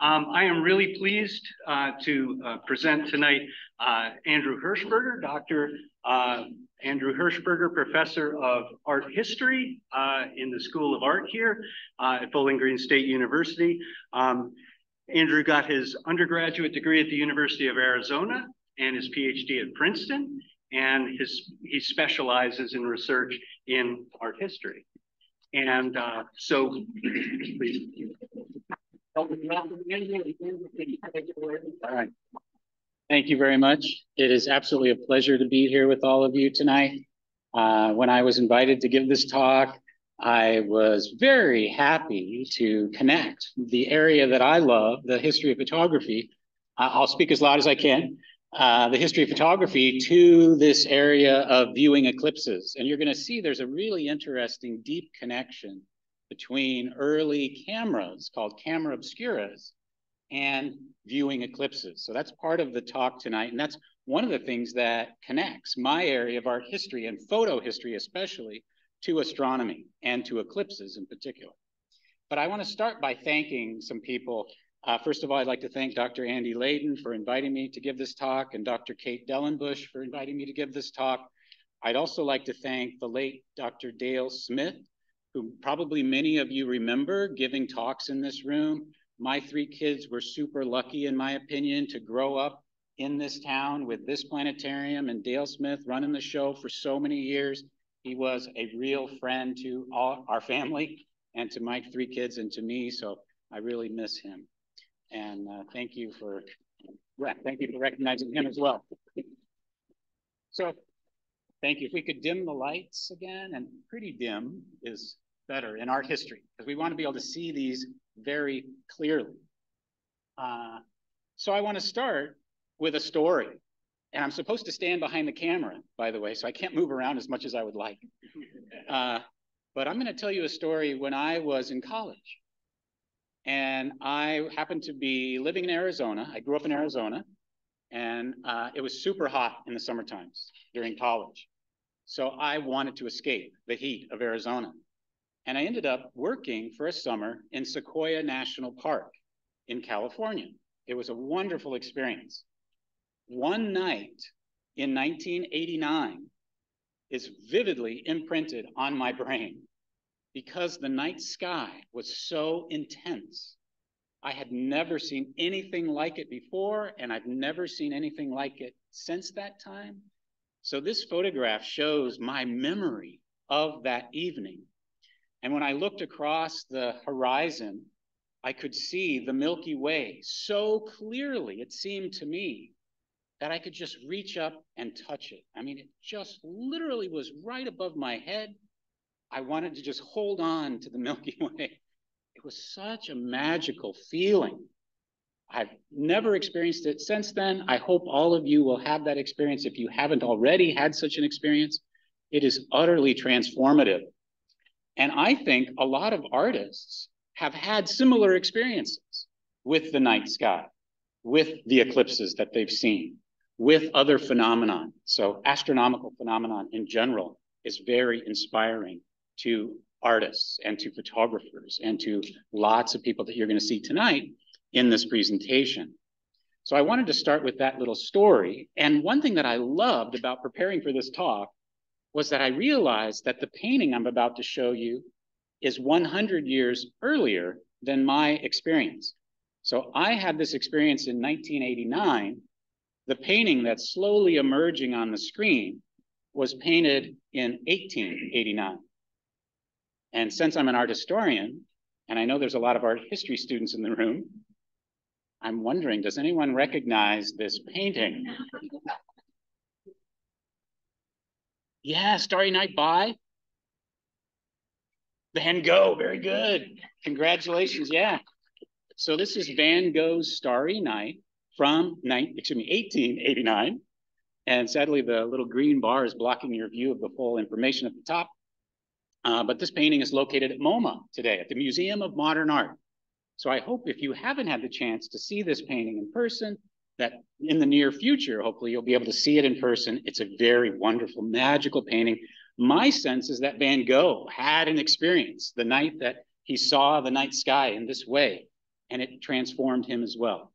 Um, I am really pleased uh, to uh, present tonight uh, Andrew Hershberger, Dr. Uh, Andrew Hershberger, Professor of Art History uh, in the School of Art here uh, at Bowling Green State University. Um, Andrew got his undergraduate degree at the University of Arizona and his PhD at Princeton, and his, he specializes in research in art history. And so, please. All right. Thank you very much. It is absolutely a pleasure to be here with all of you tonight. Uh, when I was invited to give this talk, I was very happy to connect the area that I love, the history of photography. Uh, I'll speak as loud as I can. Uh, the history of photography to this area of viewing eclipses. And you're going to see there's a really interesting deep connection between early cameras called camera obscuras and viewing eclipses. So that's part of the talk tonight. And that's one of the things that connects my area of art history and photo history, especially to astronomy and to eclipses in particular. But I want to start by thanking some people uh, first of all, I'd like to thank Dr. Andy Layden for inviting me to give this talk and Dr. Kate Dellenbusch for inviting me to give this talk. I'd also like to thank the late Dr. Dale Smith, who probably many of you remember giving talks in this room. My three kids were super lucky, in my opinion, to grow up in this town with this planetarium and Dale Smith running the show for so many years. He was a real friend to all our family and to my three kids and to me, so I really miss him. And uh, thank you for thank you for recognizing him as well. So thank you. If we could dim the lights again, and pretty dim is better in art history because we want to be able to see these very clearly. Uh, so I want to start with a story. And I'm supposed to stand behind the camera, by the way, so I can't move around as much as I would like. Uh, but I'm going to tell you a story when I was in college. And I happened to be living in Arizona. I grew up in Arizona, and uh, it was super hot in the summer times during college. So I wanted to escape the heat of Arizona. And I ended up working for a summer in Sequoia National Park in California. It was a wonderful experience. One night in 1989 is vividly imprinted on my brain because the night sky was so intense. I had never seen anything like it before, and I've never seen anything like it since that time. So this photograph shows my memory of that evening. And when I looked across the horizon, I could see the Milky Way so clearly, it seemed to me, that I could just reach up and touch it. I mean, it just literally was right above my head. I wanted to just hold on to the Milky Way. It was such a magical feeling. I've never experienced it since then. I hope all of you will have that experience. If you haven't already had such an experience, it is utterly transformative. And I think a lot of artists have had similar experiences with the night sky, with the eclipses that they've seen, with other phenomenon. So astronomical phenomenon in general is very inspiring to artists and to photographers and to lots of people that you're going to see tonight in this presentation. So I wanted to start with that little story. And one thing that I loved about preparing for this talk was that I realized that the painting I'm about to show you is 100 years earlier than my experience. So I had this experience in 1989. The painting that's slowly emerging on the screen was painted in 1889. And since I'm an art historian, and I know there's a lot of art history students in the room, I'm wondering, does anyone recognize this painting? Yeah, Starry Night by Van Gogh. Very good. Congratulations. Yeah. So this is Van Gogh's Starry Night from excuse me, 1889. And sadly, the little green bar is blocking your view of the full information at the top. Uh, but this painting is located at MoMA today, at the Museum of Modern Art. So I hope if you haven't had the chance to see this painting in person, that in the near future, hopefully you'll be able to see it in person. It's a very wonderful, magical painting. My sense is that Van Gogh had an experience the night that he saw the night sky in this way. and it transformed him as well.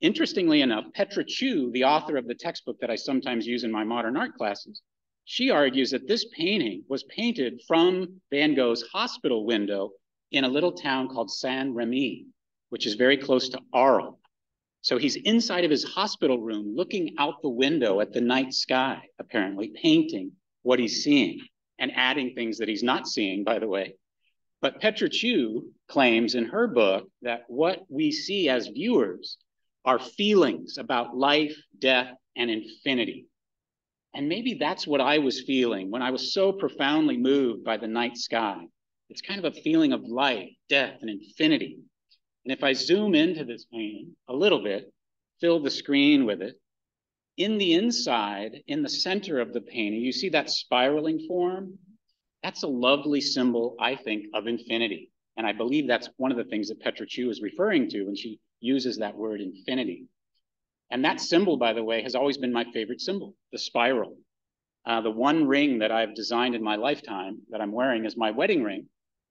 Interestingly enough, Petra Chu, the author of the textbook that I sometimes use in my modern art classes, she argues that this painting was painted from Van Gogh's hospital window in a little town called Saint Remy, which is very close to Arles. So he's inside of his hospital room looking out the window at the night sky, apparently painting what he's seeing and adding things that he's not seeing, by the way. But Petra Chu claims in her book that what we see as viewers are feelings about life, death, and infinity. And maybe that's what I was feeling when I was so profoundly moved by the night sky. It's kind of a feeling of life, death, and infinity. And if I zoom into this painting a little bit, fill the screen with it, in the inside, in the center of the painting, you see that spiraling form? That's a lovely symbol, I think, of infinity. And I believe that's one of the things that Petra Chu is referring to when she uses that word infinity. And that symbol, by the way, has always been my favorite symbol, the spiral. Uh, the one ring that I've designed in my lifetime that I'm wearing is my wedding ring,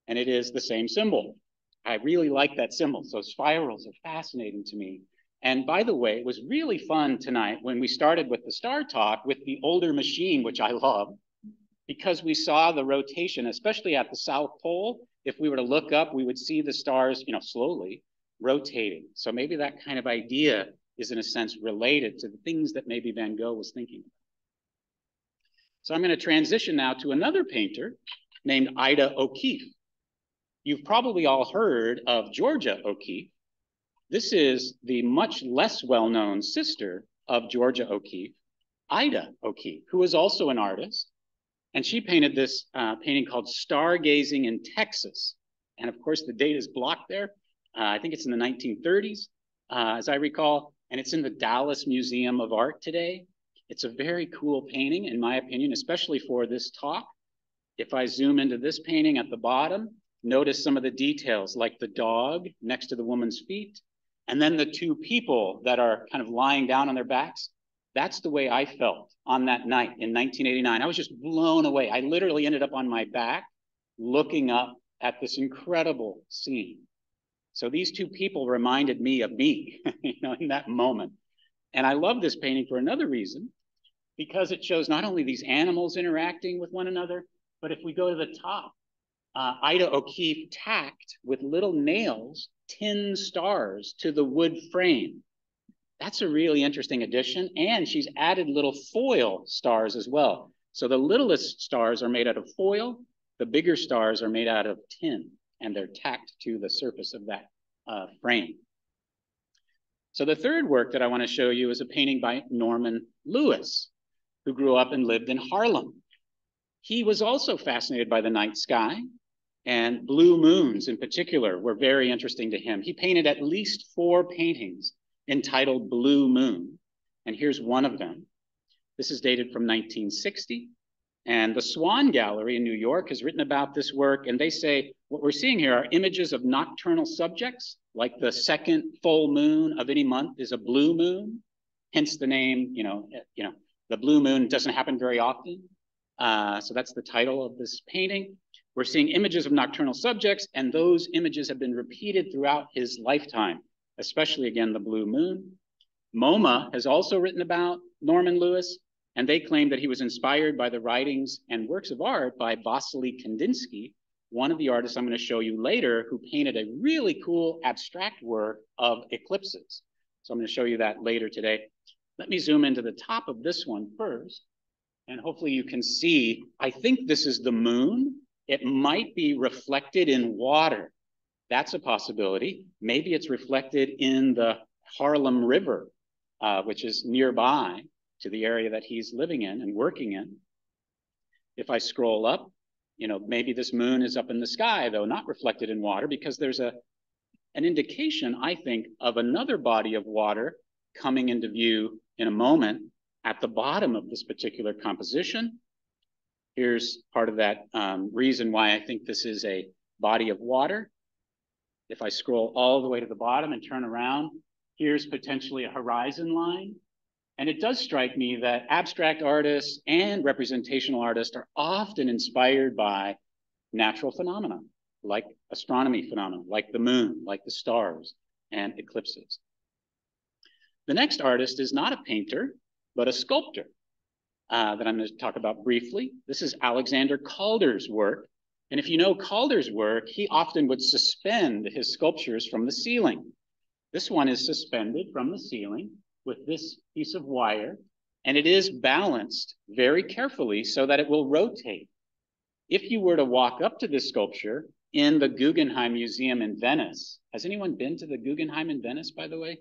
and it is the same symbol. I really like that symbol. So spirals are fascinating to me. And by the way, it was really fun tonight when we started with the star talk with the older machine, which I love, because we saw the rotation, especially at the South Pole. If we were to look up, we would see the stars, you know, slowly rotating. So maybe that kind of idea is in a sense related to the things that maybe Van Gogh was thinking. So I'm going to transition now to another painter named Ida O'Keeffe. You've probably all heard of Georgia O'Keeffe. This is the much less well-known sister of Georgia O'Keeffe, Ida O'Keeffe, who was also an artist. And she painted this uh, painting called Stargazing in Texas. And of course, the date is blocked there. Uh, I think it's in the 1930s, uh, as I recall. And it's in the Dallas Museum of Art today. It's a very cool painting, in my opinion, especially for this talk. If I zoom into this painting at the bottom, notice some of the details, like the dog next to the woman's feet, and then the two people that are kind of lying down on their backs. That's the way I felt on that night in 1989. I was just blown away. I literally ended up on my back looking up at this incredible scene. So these two people reminded me of me, you know, in that moment. And I love this painting for another reason, because it shows not only these animals interacting with one another, but if we go to the top, uh, Ida O'Keeffe tacked with little nails tin stars to the wood frame. That's a really interesting addition. And she's added little foil stars as well. So the littlest stars are made out of foil. The bigger stars are made out of tin and they're tacked to the surface of that uh, frame. So the third work that I want to show you is a painting by Norman Lewis, who grew up and lived in Harlem. He was also fascinated by the night sky and blue moons in particular were very interesting to him. He painted at least four paintings entitled Blue Moon. And here's one of them. This is dated from 1960. And the Swan Gallery in New York has written about this work. And they say what we're seeing here are images of nocturnal subjects, like the second full moon of any month is a blue moon. Hence the name, you know, you know, the blue moon doesn't happen very often. Uh, so that's the title of this painting. We're seeing images of nocturnal subjects, and those images have been repeated throughout his lifetime, especially again, the blue moon. MoMA has also written about Norman Lewis, and they claim that he was inspired by the writings and works of art by Vasily Kandinsky, one of the artists I'm going to show you later, who painted a really cool abstract work of eclipses. So I'm going to show you that later today. Let me zoom into the top of this one first, and hopefully you can see, I think this is the moon, it might be reflected in water. That's a possibility. Maybe it's reflected in the Harlem River, uh, which is nearby to the area that he's living in and working in. If I scroll up, you know, maybe this moon is up in the sky, though not reflected in water, because there's a an indication, I think, of another body of water coming into view in a moment at the bottom of this particular composition. Here's part of that um, reason why I think this is a body of water. If I scroll all the way to the bottom and turn around, here's potentially a horizon line. And it does strike me that abstract artists and representational artists are often inspired by natural phenomena, like astronomy phenomena, like the moon, like the stars. and eclipses. The next artist is not a painter, but a sculptor uh, that I'm going to talk about briefly. This is Alexander Calder's work. And if you know Calder's work, he often would suspend his sculptures from the ceiling. This one is suspended from the ceiling with this piece of wire, and it is balanced very carefully so that it will rotate. If you were to walk up to this sculpture in the Guggenheim Museum in Venice, has anyone been to the Guggenheim in Venice, by the way?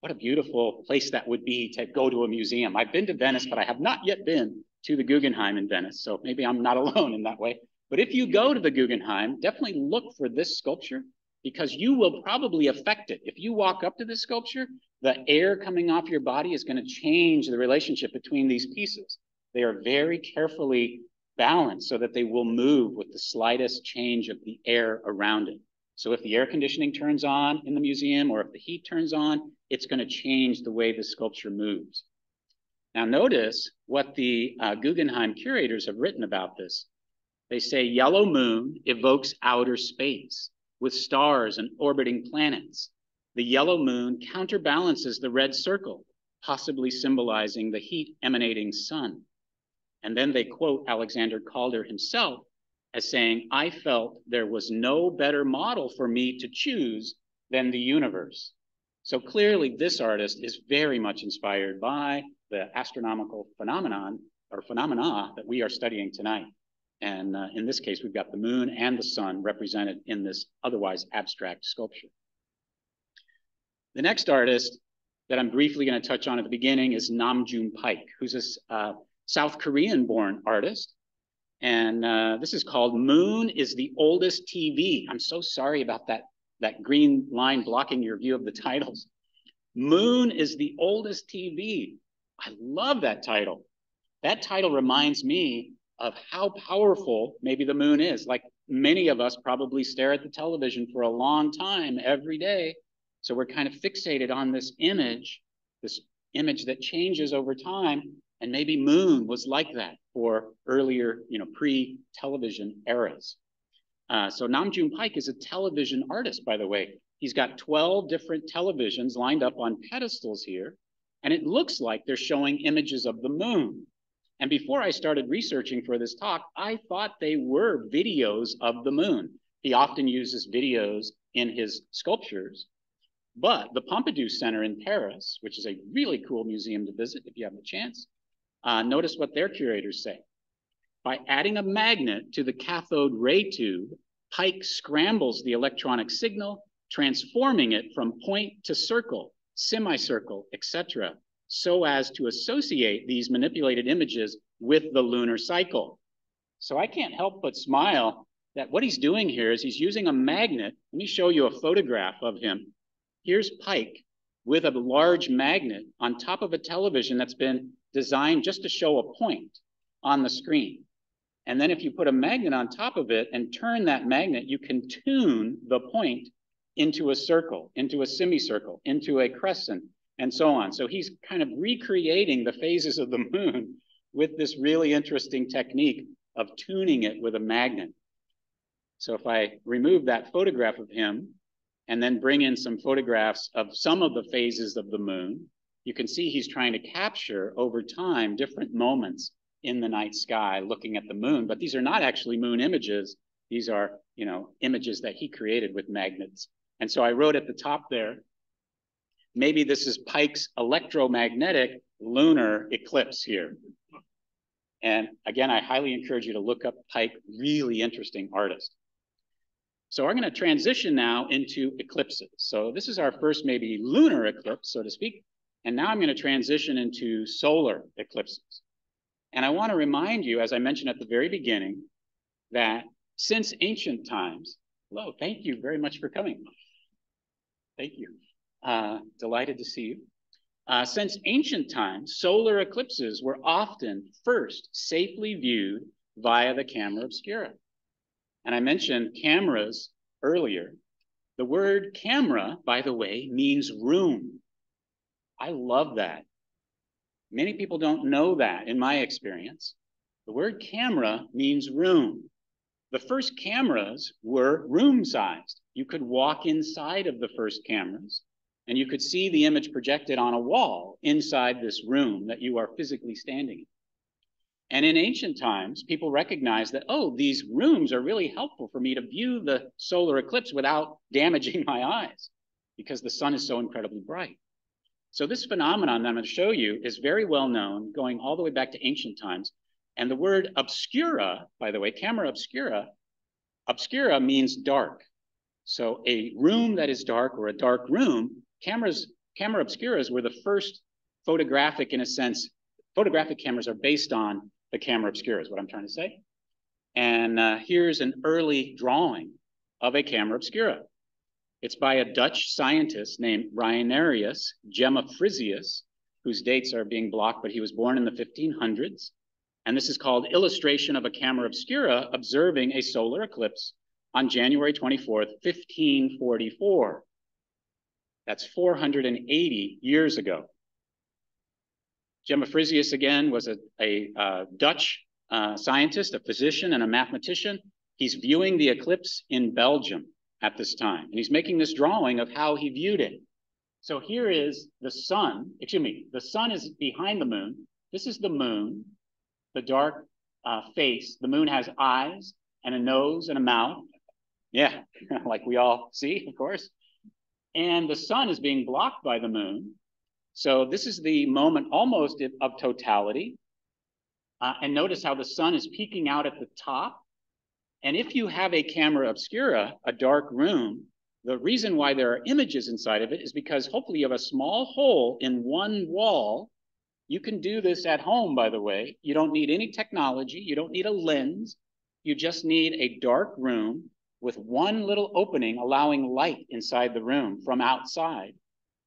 What a beautiful place that would be to go to a museum. I've been to Venice, but I have not yet been to the Guggenheim in Venice. So maybe I'm not alone in that way. But if you go to the Guggenheim, definitely look for this sculpture because you will probably affect it. If you walk up to this sculpture, the air coming off your body is going to change the relationship between these pieces. They are very carefully balanced so that they will move with the slightest change of the air around it. So if the air conditioning turns on in the museum or if the heat turns on, it's going to change the way the sculpture moves. Now notice what the uh, Guggenheim curators have written about this. They say yellow moon evokes outer space with stars and orbiting planets. The yellow moon counterbalances the red circle, possibly symbolizing the heat emanating sun. And then they quote Alexander Calder himself as saying, I felt there was no better model for me to choose than the universe. So clearly, this artist is very much inspired by the astronomical phenomenon or phenomena that we are studying tonight. And uh, in this case, we've got the moon and the sun represented in this otherwise abstract sculpture. The next artist that I'm briefly going to touch on at the beginning is Nam June Paik, who's a uh, South Korean born artist. And uh, this is called Moon is the Oldest TV. I'm so sorry about that, that green line blocking your view of the titles. Moon is the Oldest TV. I love that title. That title reminds me of how powerful maybe the moon is. Like many of us probably stare at the television for a long time every day. So we're kind of fixated on this image, this image that changes over time. And maybe Moon was like that for earlier, you know, pre-television eras. Uh, so June Paik is a television artist, by the way. He's got 12 different televisions lined up on pedestals here, and it looks like they're showing images of the moon. And before I started researching for this talk, I thought they were videos of the moon. He often uses videos in his sculptures. But the Pompidou Center in Paris, which is a really cool museum to visit if you have the chance, uh, notice what their curators say. By adding a magnet to the cathode ray tube, Paik scrambles the electronic signal, transforming it from point to circle, semicircle, etc., so as to associate these manipulated images with the lunar cycle. So I can't help but smile that what he's doing here is he's using a magnet. Let me show you a photograph of him. Here's Paik with a large magnet on top of a television that's been designed just to show a point on the screen. And then if you put a magnet on top of it and turn that magnet, you can tune the point into a circle, into a semicircle, into a crescent, and so on. So he's kind of recreating the phases of the moon with this really interesting technique of tuning it with a magnet. So if I remove that photograph of him and then bring in some photographs of some of the phases of the moon, you can see he's trying to capture over time different moments in the night sky looking at the moon, but these are not actually moon images. These are, you know, images that he created with magnets. And so I wrote at the top there, maybe this is Paik's electromagnetic lunar eclipse here. And again, I highly encourage you to look up Pike, really interesting artist. So we're going to transition now into eclipses. So this is our first maybe lunar eclipse, so to speak. And now I'm going to transition into solar eclipses. And I want to remind you, as I mentioned at the very beginning, that since ancient times, hello, thank you very much for coming. Thank you. Uh, delighted to see you. Uh, since ancient times, solar eclipses were often first safely viewed via the camera obscura. And I mentioned cameras earlier. The word camera, by the way, means room. I love that. Many people don't know that in my experience. The word camera means room. The first cameras were room sized. You could walk inside of the first cameras and you could see the image projected on a wall inside this room that you are physically standing in. And in ancient times, people recognized that, oh, these rooms are really helpful for me to view the solar eclipse without damaging my eyes because the sun is so incredibly bright. So this phenomenon that I'm going to show you is very well known, going all the way back to ancient times. And the word obscura, by the way, camera obscura, obscura means dark. So a room that is dark or a dark room, cameras, camera obscuras were the first photographic, in a sense, photographic cameras are based on the camera obscura is what I'm trying to say. And uh, here's an early drawing of a camera obscura. It's by a Dutch scientist named Reinerius Gemma-Frisius, whose dates are being blocked, but he was born in the 1500s. And this is called Illustration of a Camera Obscura Observing a Solar Eclipse on January 24th, 1544. That's 480 years ago. Gemma Frisius, again, was a, a uh, Dutch uh, scientist, a physician, and a mathematician. He's viewing the eclipse in Belgium at this time. And he's making this drawing of how he viewed it. So here is the sun, excuse me, the sun is behind the moon. This is the moon, the dark uh, face. The moon has eyes and a nose and a mouth. Yeah, like we all see, of course. And the sun is being blocked by the moon. So this is the moment almost of totality. Uh, and notice how the sun is peeking out at the top. And if you have a camera obscura, a dark room, the reason why there are images inside of it is because hopefully you have a small hole in one wall. You can do this at home, by the way. You don't need any technology. You don't need a lens. You just need a dark room with one little opening allowing light inside the room from outside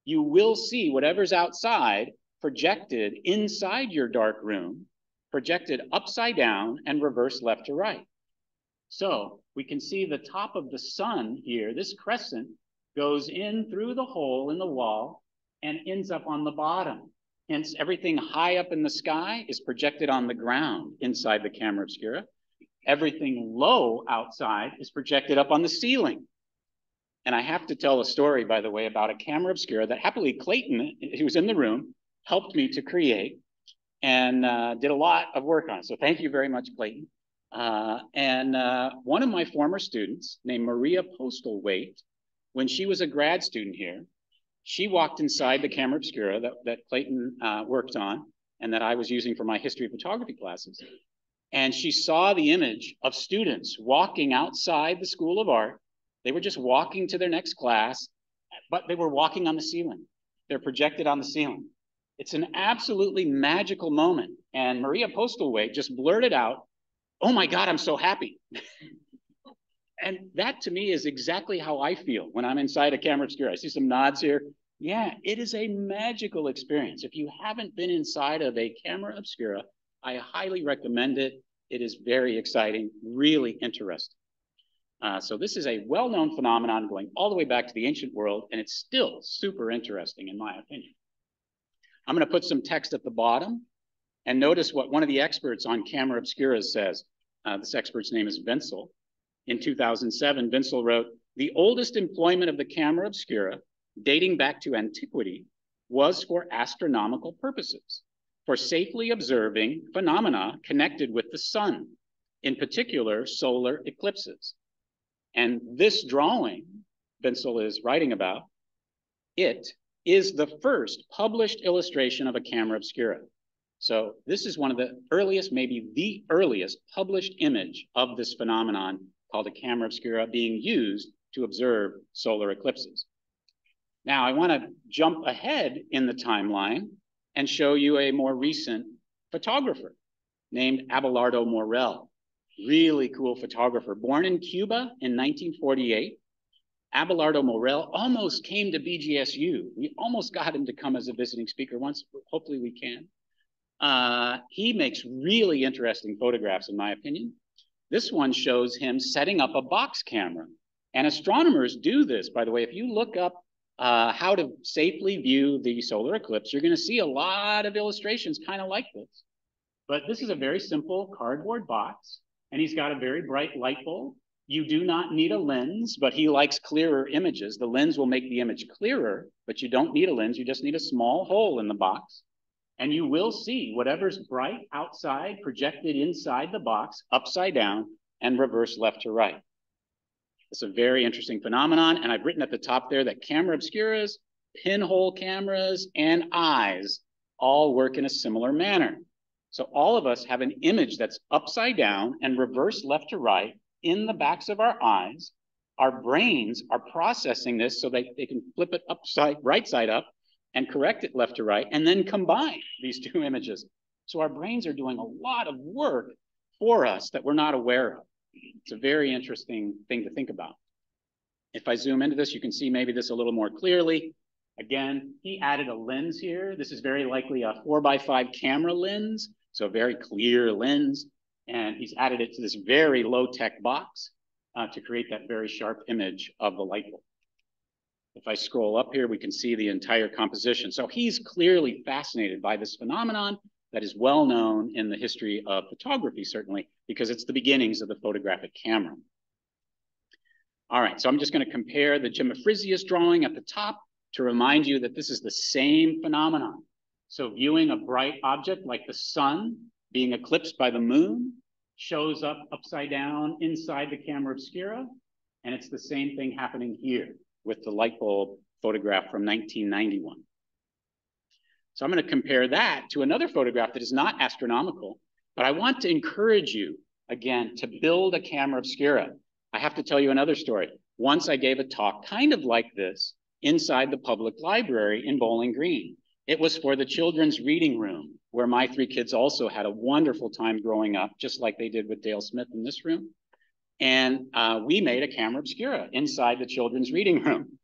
you will see whatever's outside projected inside your dark room, projected upside down and reversed left to right. So we can see the top of the sun here, this crescent goes in through the hole in the wall and ends up on the bottom. Hence, everything high up in the sky is projected on the ground inside the camera obscura. Everything low outside is projected up on the ceiling. And I have to tell a story, by the way, about a camera obscura that happily Clayton, who was in the room, helped me to create and uh, did a lot of work on. So thank you very much, Clayton. Uh, and uh, one of my former students, named Maria Postal Postlethwaite, when she was a grad student here, she walked inside the camera obscura that, that Clayton uh, worked on and that I was using for my history of photography classes. And she saw the image of students walking outside the School of Art they were just walking to their next class, but they were walking on the ceiling. They're projected on the ceiling. It's an absolutely magical moment. And Maria Postlethwaite just blurted out, Oh my God, I'm so happy. and that to me is exactly how I feel when I'm inside a camera obscura. I see some nods here. Yeah, it is a magical experience. If you haven't been inside of a camera obscura, I highly recommend it. It is very exciting, really interesting. Uh, so this is a well-known phenomenon going all the way back to the ancient world, and it's still super interesting in my opinion. I'm going to put some text at the bottom, and notice what one of the experts on camera obscura says. Uh, this expert's name is Wenczel. In 2007, Wenczel wrote, the oldest employment of the camera obscura, dating back to antiquity, was for astronomical purposes, for safely observing phenomena connected with the sun, in particular solar eclipses. And this drawing Wenczel is writing about, it is the first published illustration of a camera obscura. So this is one of the earliest, maybe the earliest published image of this phenomenon called a camera obscura being used to observe solar eclipses. Now I want to jump ahead in the timeline and show you a more recent photographer named Abelardo Morell really cool photographer. Born in Cuba in 1948, Abelardo Morell almost came to BGSU. We almost got him to come as a visiting speaker once. Hopefully we can. Uh, he makes really interesting photographs, in my opinion. This one shows him setting up a box camera. And astronomers do this, by the way. If you look up uh, how to safely view the solar eclipse, you're going to see a lot of illustrations kind of like this. But this is a very simple cardboard box and he's got a very bright light bulb. You do not need a lens, but he likes clearer images. The lens will make the image clearer, but you don't need a lens. You just need a small hole in the box. And you will see whatever's bright outside projected inside the box, upside down, and reverse left to right. It's a very interesting phenomenon. And I've written at the top there that camera obscuras, pinhole cameras, and eyes all work in a similar manner. So all of us have an image that's upside down and reverse left to right in the backs of our eyes. Our brains are processing this so that they can flip it upside, right side up and correct it left to right and then combine these two images. So our brains are doing a lot of work for us that we're not aware of. It's a very interesting thing to think about. If I zoom into this, you can see maybe this a little more clearly. Again, he added a lens here. This is very likely a four by five camera lens, so a very clear lens. And he's added it to this very low tech box uh, to create that very sharp image of the light bulb. If I scroll up here, we can see the entire composition. So he's clearly fascinated by this phenomenon that is well known in the history of photography, certainly, because it's the beginnings of the photographic camera. All right, so I'm just going to compare the Gemma Frisius drawing at the top to remind you that this is the same phenomenon. So viewing a bright object like the sun being eclipsed by the moon shows up upside down inside the camera obscura, and it's the same thing happening here with the light bulb photograph from 1991. So I'm going to compare that to another photograph that is not astronomical, but I want to encourage you, again, to build a camera obscura. I have to tell you another story. Once I gave a talk kind of like this inside the public library in Bowling Green. It was for the children's reading room, where my three kids also had a wonderful time growing up, just like they did with Dale Smith in this room. And uh, we made a camera obscura inside the children's reading room.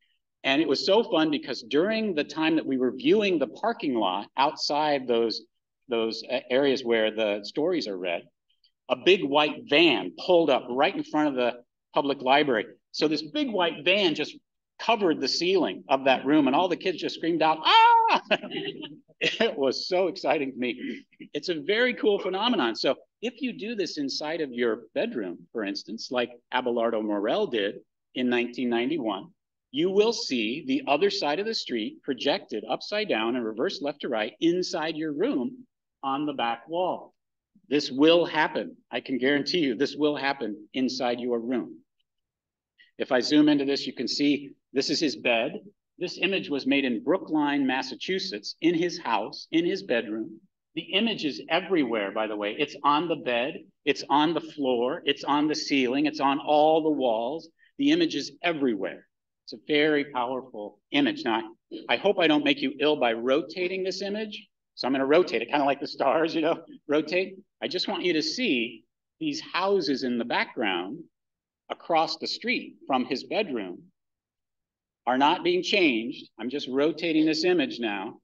And it was so fun because during the time that we were viewing the parking lot outside those, those uh, areas where the stories are read, a big white van pulled up right in front of the public library. So this big white van just covered the ceiling of that room, and all the kids just screamed out, ah! it was so exciting to me. It's a very cool phenomenon. So if you do this inside of your bedroom, for instance, like Abelardo Morell did in 1991, you will see the other side of the street projected upside down and reverse left to right inside your room on the back wall. This will happen. I can guarantee you this will happen inside your room. If I zoom into this, you can see this is his bed. This image was made in Brookline, Massachusetts, in his house, in his bedroom. The image is everywhere, by the way. It's on the bed, it's on the floor, it's on the ceiling, it's on all the walls. The image is everywhere. It's a very powerful image. Now, I hope I don't make you ill by rotating this image. So I'm going to rotate it, kind of like the stars, you know, rotate. I just want you to see these houses in the background across the street from his bedroom are not being changed. I'm just rotating this image now.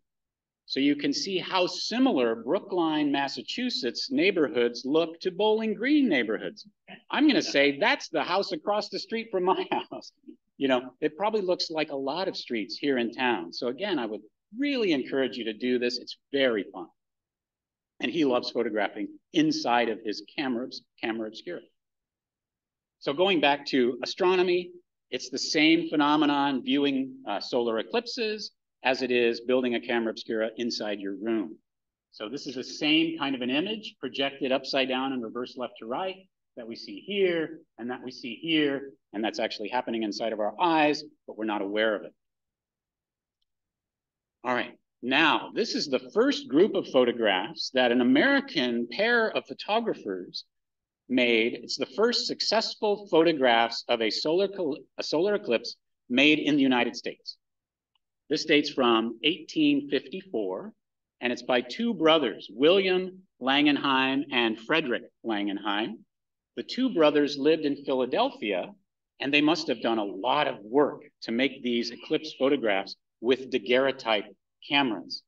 So you can see how similar Brookline, Massachusetts neighborhoods look to Bowling Green neighborhoods. I'm going to say that's the house across the street from my house. You know, it probably looks like a lot of streets here in town. So again, I would really encourage you to do this. It's very fun. And he loves photographing inside of his camera, camera obscura. So going back to astronomy, it's the same phenomenon viewing uh, solar eclipses as it is building a camera obscura inside your room. So this is the same kind of an image projected upside down and reverse left to right that we see here and that we see here. And that's actually happening inside of our eyes, but we're not aware of it. All right, now this is the first group of photographs that an American pair of photographers made, it's the first successful photographs of a solar, a solar eclipse made in the United States. This dates from 1854, and it's by two brothers, William Langenheim and Frederick Langenheim. The two brothers lived in Philadelphia, and they must have done a lot of work to make these eclipse photographs with daguerreotype cameras.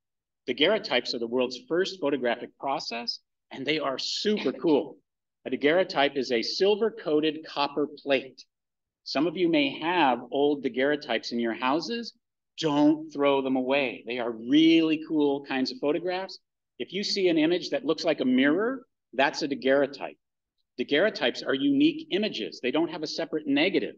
Daguerreotypes are the world's first photographic process, and they are super cool. A daguerreotype is a silver-coated copper plate. Some of you may have old daguerreotypes in your houses. Don't throw them away. They are really cool kinds of photographs. If you see an image that looks like a mirror, that's a daguerreotype. daguerreotypes are unique images. They don't have a separate negative.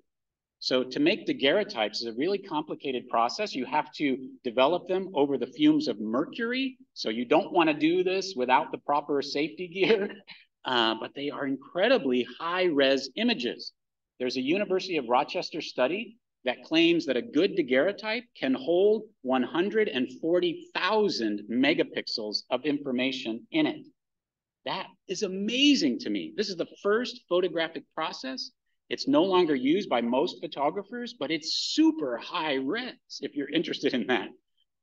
So to make daguerreotypes is a really complicated process. You have to develop them over the fumes of mercury. So you don't want to do this without the proper safety gear, uh, but they are incredibly high res images. There's a University of Rochester study that claims that a good daguerreotype can hold 140,000 megapixels of information in it. That is amazing to me. This is the first photographic process. It's no longer used by most photographers, but it's super high res if you're interested in that.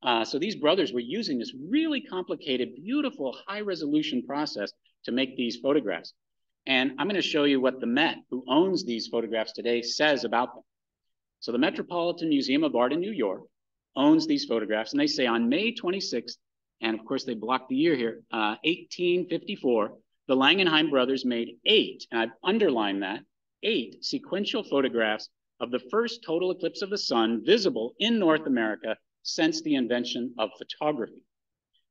Uh, so these brothers were using this really complicated, beautiful, high resolution process to make these photographs. And I'm going to show you what the Met, who owns these photographs today, says about them. So the Metropolitan Museum of Art in New York owns these photographs, and they say on May 26th, and of course they blocked the year here, uh, 1854, the Langenheim brothers made eight, and I've underlined that, eight sequential photographs of the first total eclipse of the sun visible in North America since the invention of photography.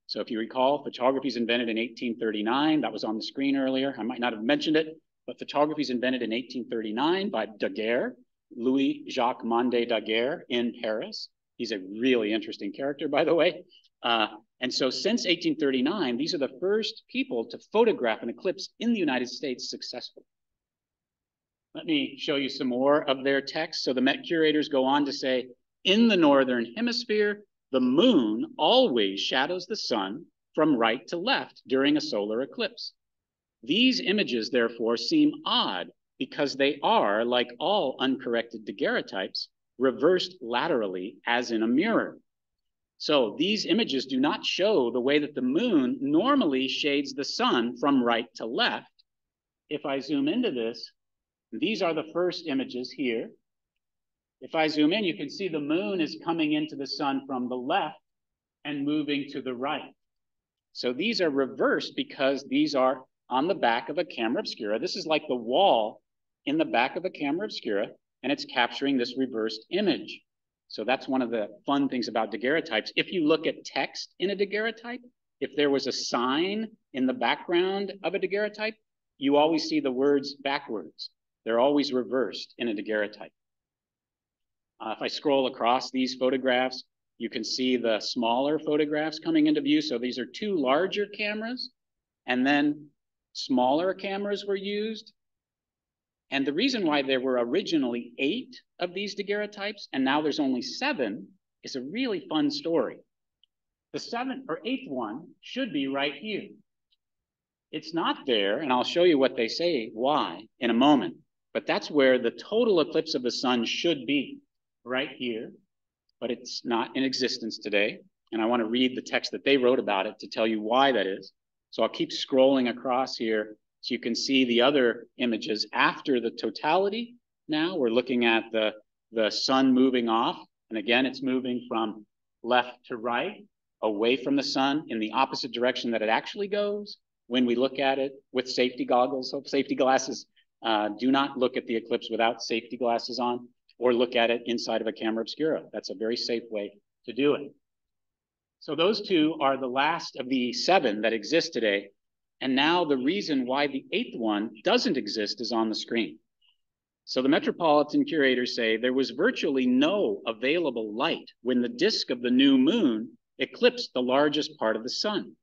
So if you recall, photography is invented in 1839. That was on the screen earlier. I might not have mentioned it, but photography is invented in 1839 by Daguerre, Louis Jacques Mandé Daguerre in Paris. He's a really interesting character, by the way. Uh, and so since 1839, these are the first people to photograph an eclipse in the United States successfully. Let me show you some more of their text. So the Met curators go on to say, in the Northern hemisphere, the moon always shadows the sun from right to left during a solar eclipse. These images, therefore, seem odd because they are, like all uncorrected daguerreotypes, reversed laterally as in a mirror. So these images do not show the way that the moon normally shades the sun from right to left. If I zoom into this, these are the first images here. If I zoom in, you can see the moon is coming into the sun from the left and moving to the right. So these are reversed because these are on the back of a camera obscura. This is like the wall in the back of a camera obscura, and it's capturing this reversed image. So that's one of the fun things about daguerreotypes. If you look at text in a daguerreotype, if there was a sign in the background of a daguerreotype, you always see the words backwards. They're always reversed in a daguerreotype. Uh, if I scroll across these photographs, you can see the smaller photographs coming into view. So these are two larger cameras, and then smaller cameras were used and the reason why there were originally eight of these daguerreotypes and now there's only seven is a really fun story. The seventh or eighth one should be right here. It's not there, and I'll show you what they say why in a moment. But that's where the total eclipse of the sun should be, right here. But it's not in existence today. And I want to read the text that they wrote about it to tell you why that is. So I'll keep scrolling across here so you can see the other images after the totality. Now we're looking at the, the sun moving off. And again, it's moving from left to right, away from the sun in the opposite direction that it actually goes. When we look at it with safety goggles, so safety glasses, uh, do not look at the eclipse without safety glasses on or look at it inside of a camera obscura. That's a very safe way to do it. So those two are the last of the seven that exist today and now the reason why the eighth one doesn't exist is on the screen. So the Metropolitan curators say there was virtually no available light when the disk of the new moon eclipsed the largest part of the sun.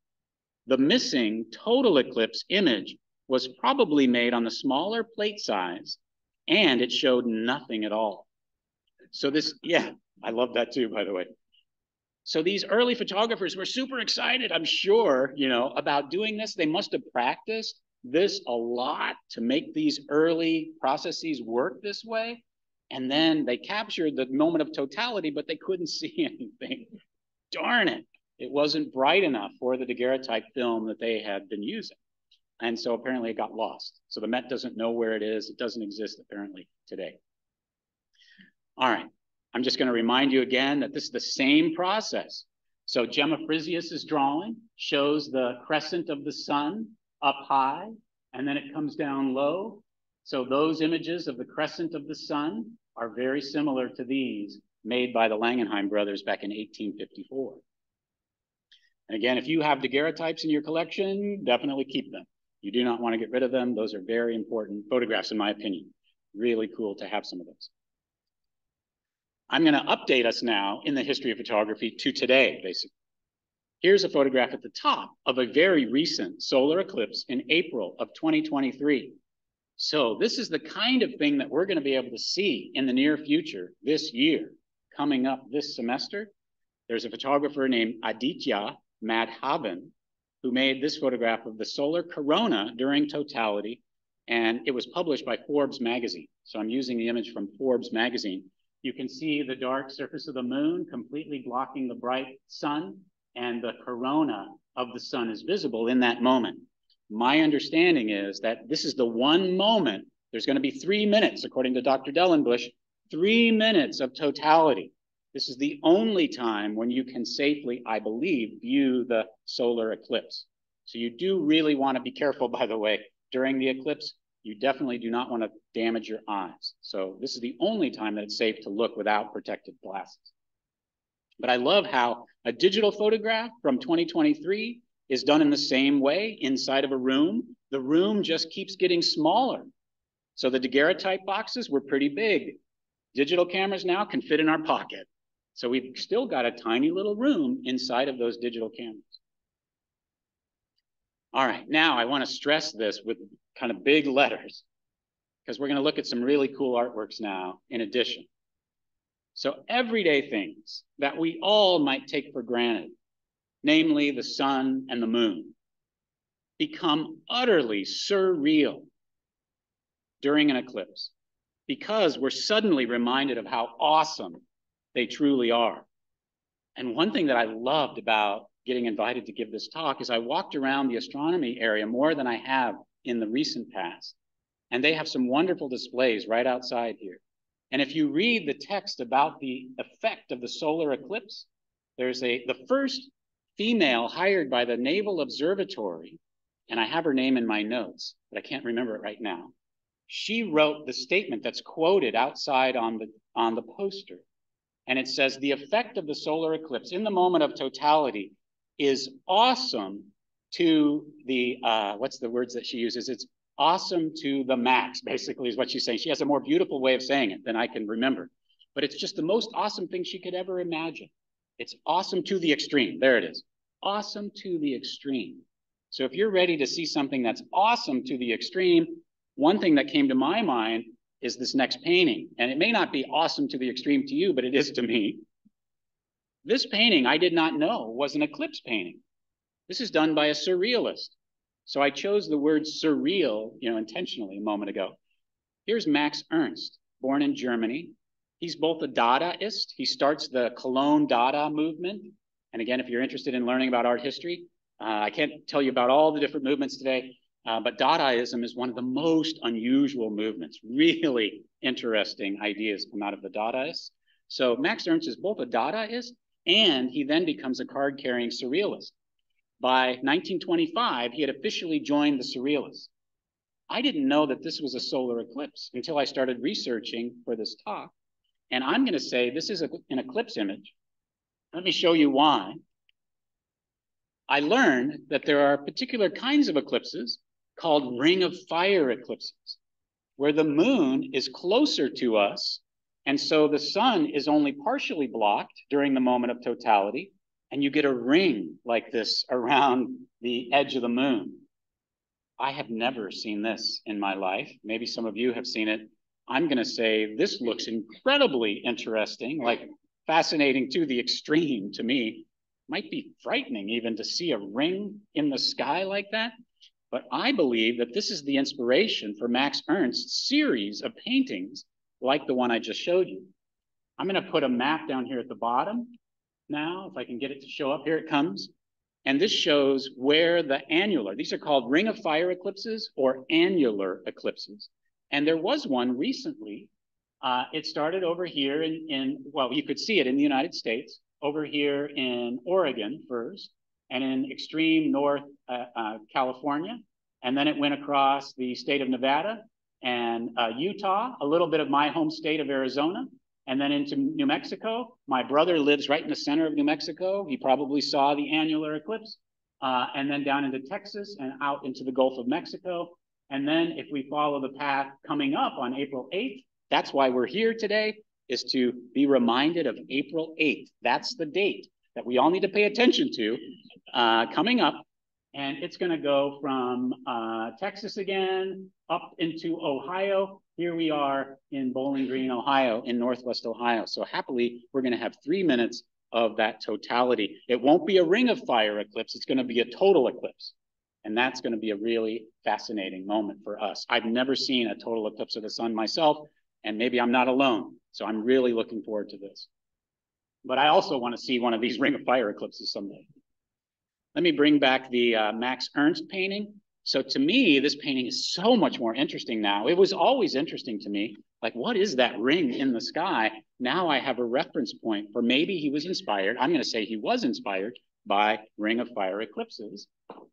The missing total eclipse image was probably made on the smaller plate size and it showed nothing at all. So this, yeah, I love that too, by the way. So these early photographers were super excited, I'm sure, you know, about doing this. They must have practiced this a lot to make these early processes work this way. And then they captured the moment of totality, but they couldn't see anything. Darn it. It wasn't bright enough for the daguerreotype film that they had been using. And so apparently it got lost. So the Met doesn't know where it is. It doesn't exist apparently today. All right. I'm just going to remind you again that this is the same process. So Gemma Frisius's drawing shows the crescent of the sun up high, and then it comes down low. So those images of the crescent of the sun are very similar to these made by the Langenheim brothers back in 1854. And again, if you have daguerreotypes in your collection, definitely keep them. You do not want to get rid of them. Those are very important photographs, in my opinion. Really cool to have some of those. I'm going to update us now in the history of photography to today, basically. Here's a photograph at the top of a very recent solar eclipse in April of 2023. So this is the kind of thing that we're going to be able to see in the near future this year, coming up this semester. There's a photographer named Aditya Madhavan who made this photograph of the solar corona during totality, and it was published by Forbes magazine. So I'm using the image from Forbes magazine. You can see the dark surface of the moon completely blocking the bright sun, and the corona of the sun is visible in that moment. My understanding is that this is the one moment, there's going to be three minutes, according to Dr. Dellenbusch, three minutes of totality. This is the only time when you can safely, I believe, view the solar eclipse. So you do really want to be careful, by the way, during the eclipse. You definitely do not want to damage your eyes. So this is the only time that it's safe to look without protective glasses. But I love how a digital photograph from 2023 is done in the same way inside of a room. The room just keeps getting smaller. So the daguerreotype boxes were pretty big. Digital cameras now can fit in our pocket. So we've still got a tiny little room inside of those digital cameras. All right, now I want to stress this with kind of big letters because we're going to look at some really cool artworks now in addition. So everyday things that we all might take for granted namely the sun and the moon, become utterly surreal during an eclipse because we're suddenly reminded of how awesome they truly are. And one thing that I loved about getting invited to give this talk is I walked around the astronomy area more than I have in the recent past. And they have some wonderful displays right outside here. And if you read the text about the effect of the solar eclipse, there's a the first female hired by the Naval Observatory, and I have her name in my notes, but I can't remember it right now. She wrote the statement that's quoted outside on the, on the poster. And it says, the effect of the solar eclipse in the moment of totality is awesome to the, uh, what's the words that she uses? It's awesome to the max, basically, is what she's saying. She has a more beautiful way of saying it than I can remember. But it's just the most awesome thing she could ever imagine. It's awesome to the extreme. There it is awesome to the extreme. So if you're ready to see something that's awesome to the extreme, one thing that came to my mind is this next painting. And it may not be awesome to the extreme to you, but it is to me. This painting I did not know was an eclipse painting. This is done by a surrealist. So I chose the word surreal, you know, intentionally a moment ago. Here's Max Ernst, born in Germany. He's both a Dadaist. He starts the Cologne Dada movement and again, if you're interested in learning about art history, uh, I can't tell you about all the different movements today, uh, but Dadaism is one of the most unusual movements. Really interesting ideas come out of the Dadaists. So Max Ernst is both a Dadaist and he then becomes a card-carrying surrealist. By 1925, he had officially joined the surrealists. I didn't know that this was a solar eclipse until I started researching for this talk. And I'm going to say this is a, an eclipse image let me show you why. I learned that there are particular kinds of eclipses called ring of fire eclipses, where the moon is closer to us. And so the sun is only partially blocked during the moment of totality. And you get a ring like this around the edge of the moon. I have never seen this in my life. Maybe some of you have seen it. I'm going to say this looks incredibly interesting, like fascinating to the extreme to me. Might be frightening even to see a ring in the sky like that. But I believe that this is the inspiration for Max Ernst's series of paintings like the one I just showed you. I'm going to put a map down here at the bottom now, if I can get it to show up. Here it comes. And this shows where the annular, these are called ring of fire eclipses or annular eclipses. And there was one recently uh, it started over here in, in, well, you could see it in the United States, over here in Oregon first, and in extreme North uh, uh, California. And then it went across the state of Nevada and uh, Utah, a little bit of my home state of Arizona, and then into New Mexico. My brother lives right in the center of New Mexico. He probably saw the annular eclipse. uh, and then down into Texas and out into the Gulf of Mexico. And then if we follow the path coming up on April 8th, that's why we're here today, is to be reminded of April 8th. That's the date that we all need to pay attention to uh, coming up. And it's going to go from uh, Texas again up into Ohio. Here we are in Bowling Green, Ohio, in Northwest Ohio. So happily, we're going to have three minutes of that totality. It won't be a ring of fire eclipse. It's going to be a total eclipse. And that's going to be a really fascinating moment for us. I've never seen a total eclipse of the sun myself, and maybe I'm not alone. So I'm really looking forward to this. But I also want to see one of these ring of fire eclipses someday. Let me bring back the uh, Max Ernst painting. So to me, this painting is so much more interesting now. It was always interesting to me. Like, what is that ring in the sky? Now I have a reference point for maybe he was inspired. I'm going to say he was inspired by Ring of Fire eclipses.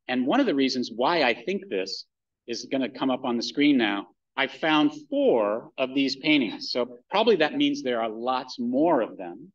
And one of the reasons why I think this is going to come up on the screen now. I found four of these paintings. So probably that means there are lots more of them.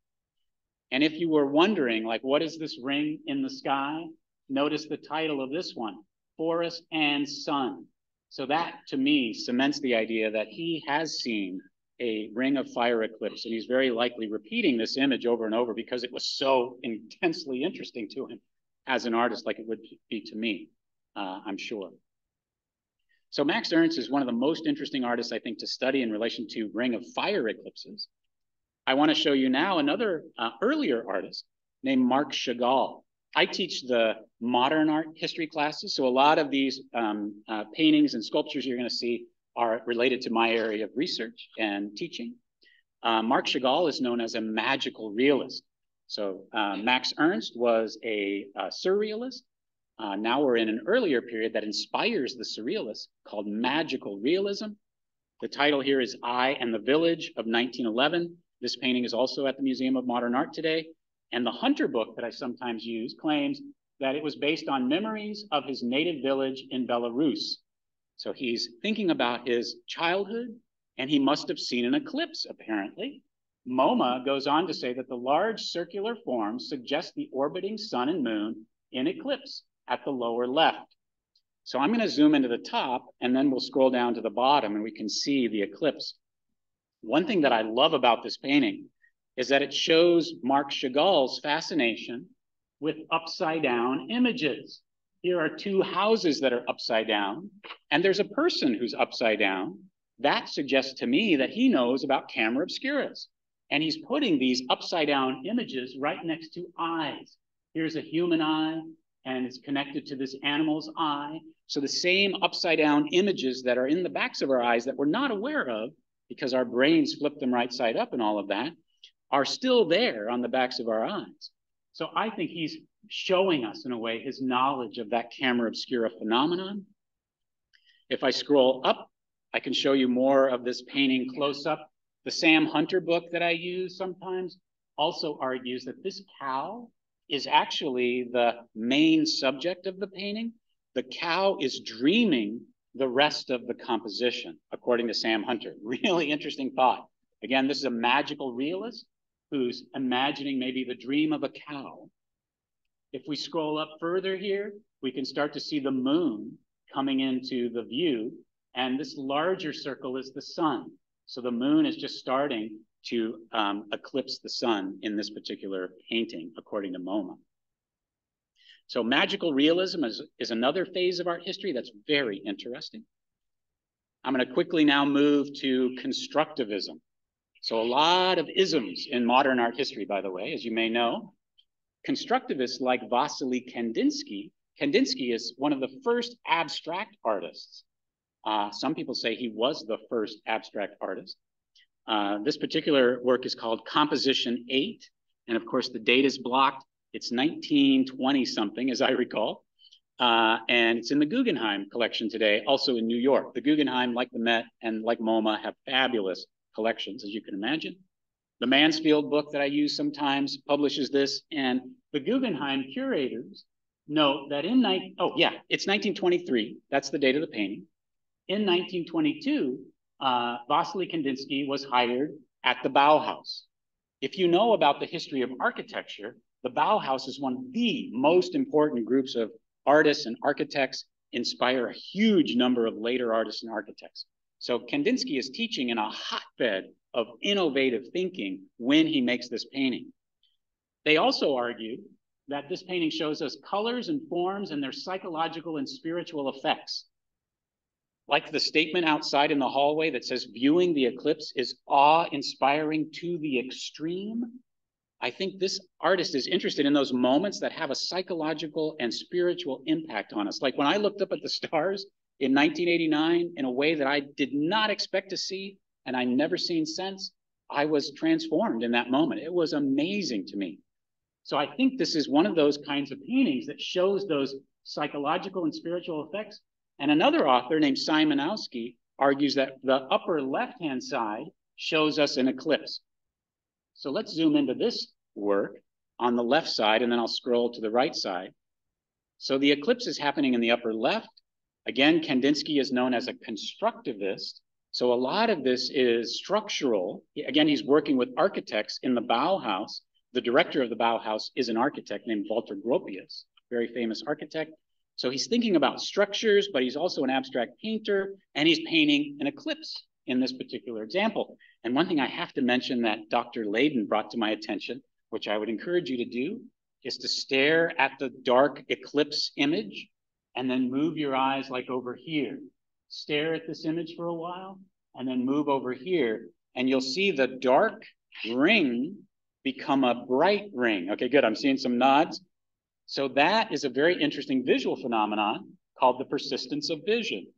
And if you were wondering, like, what is this ring in the sky? Notice the title of this one, Forest and Sun. So that to me cements the idea that he has seen a ring of fire eclipse, and he's very likely repeating this image over and over because it was so intensely interesting to him as an artist, like it would be to me, uh, I'm sure. So Max Ernst is one of the most interesting artists, I think, to study in relation to ring of fire eclipses. I want to show you now another uh, earlier artist named Marc Chagall. I teach the modern art history classes, so a lot of these um, uh, paintings and sculptures you're going to see are related to my area of research and teaching. Uh, Marc Chagall is known as a magical realist. So uh, Max Ernst was a, a surrealist. Uh, now we're in an earlier period that inspires the surrealists called magical realism. The title here is I and the Village of 1911. This painting is also at the Museum of Modern Art today. And the Hunter book that I sometimes use claims that it was based on memories of his native village in Belarus. So he's thinking about his childhood, and he must have seen an eclipse, apparently. MoMA goes on to say that the large circular forms suggest the orbiting sun and moon in eclipse at the lower left. So I'm going to zoom into the top, and then we'll scroll down to the bottom, and we can see the eclipse one thing that I love about this painting is that it shows Marc Chagall's fascination with upside down images. Here are two houses that are upside down, and there's a person who's upside down. That suggests to me that he knows about camera obscuras. And he's putting these upside down images right next to eyes. Here's a human eye, and it's connected to this animal's eye. So the same upside down images that are in the backs of our eyes that we're not aware of because our brains flip them right side up and all of that, are still there on the backs of our eyes. So I think he's showing us, in a way, his knowledge of that camera obscura phenomenon. If I scroll up, I can show you more of this painting close up. The Sam Hunter book that I use sometimes also argues that this cow is actually the main subject of the painting. The cow is dreaming the rest of the composition, according to Sam Hunter. Really interesting thought. Again, this is a magical realist who's imagining maybe the dream of a cow. If we scroll up further here, we can start to see the moon coming into the view, and this larger circle is the sun. So the moon is just starting to um, eclipse the sun in this particular painting, according to MoMA. So magical realism is, is another phase of art history that's very interesting. I'm going to quickly now move to constructivism. So a lot of isms in modern art history, by the way, as you may know. Constructivists like Vasily Kandinsky, Kandinsky is one of the first abstract artists. Uh, some people say he was the first abstract artist. Uh, this particular work is called Composition 8. And of course, the date is blocked it's 1920 something, as I recall. Uh, and it's in the Guggenheim collection today, also in New York. The Guggenheim, like the Met and like MoMA, have fabulous collections, as you can imagine. The Mansfield book that I use sometimes publishes this, and the Guggenheim curators note that in, night, oh yeah, it's 1923. That's the date of the painting. In 1922, uh, Vasily Kandinsky was hired at the Bauhaus. If you know about the history of architecture, the Bauhaus is one of the most important groups of artists and architects inspire a huge number of later artists and architects. So Kandinsky is teaching in a hotbed of innovative thinking when he makes this painting. They also argue that this painting shows us colors and forms and their psychological and spiritual effects. Like the statement outside in the hallway that says, viewing the eclipse is awe inspiring to the extreme. I think this artist is interested in those moments that have a psychological and spiritual impact on us. Like when I looked up at the stars in 1989 in a way that I did not expect to see and I never seen since, I was transformed in that moment. It was amazing to me. So I think this is one of those kinds of paintings that shows those psychological and spiritual effects. And another author named Simonowski argues that the upper left-hand side shows us an eclipse. So let's zoom into this work on the left side, and then I'll scroll to the right side. So the eclipse is happening in the upper left. Again, Kandinsky is known as a constructivist. So a lot of this is structural. Again, he's working with architects in the Bauhaus the director of the Bauhaus is an architect named Walter Gropius, very famous architect. So he's thinking about structures, but he's also an abstract painter, and he's painting an eclipse in this particular example. And one thing I have to mention that Dr. Layden brought to my attention, which I would encourage you to do, is to stare at the dark eclipse image and then move your eyes like over here. Stare at this image for a while and then move over here, and you'll see the dark ring become a bright ring. Okay, good. I'm seeing some nods. So that is a very interesting visual phenomenon called the persistence of vision.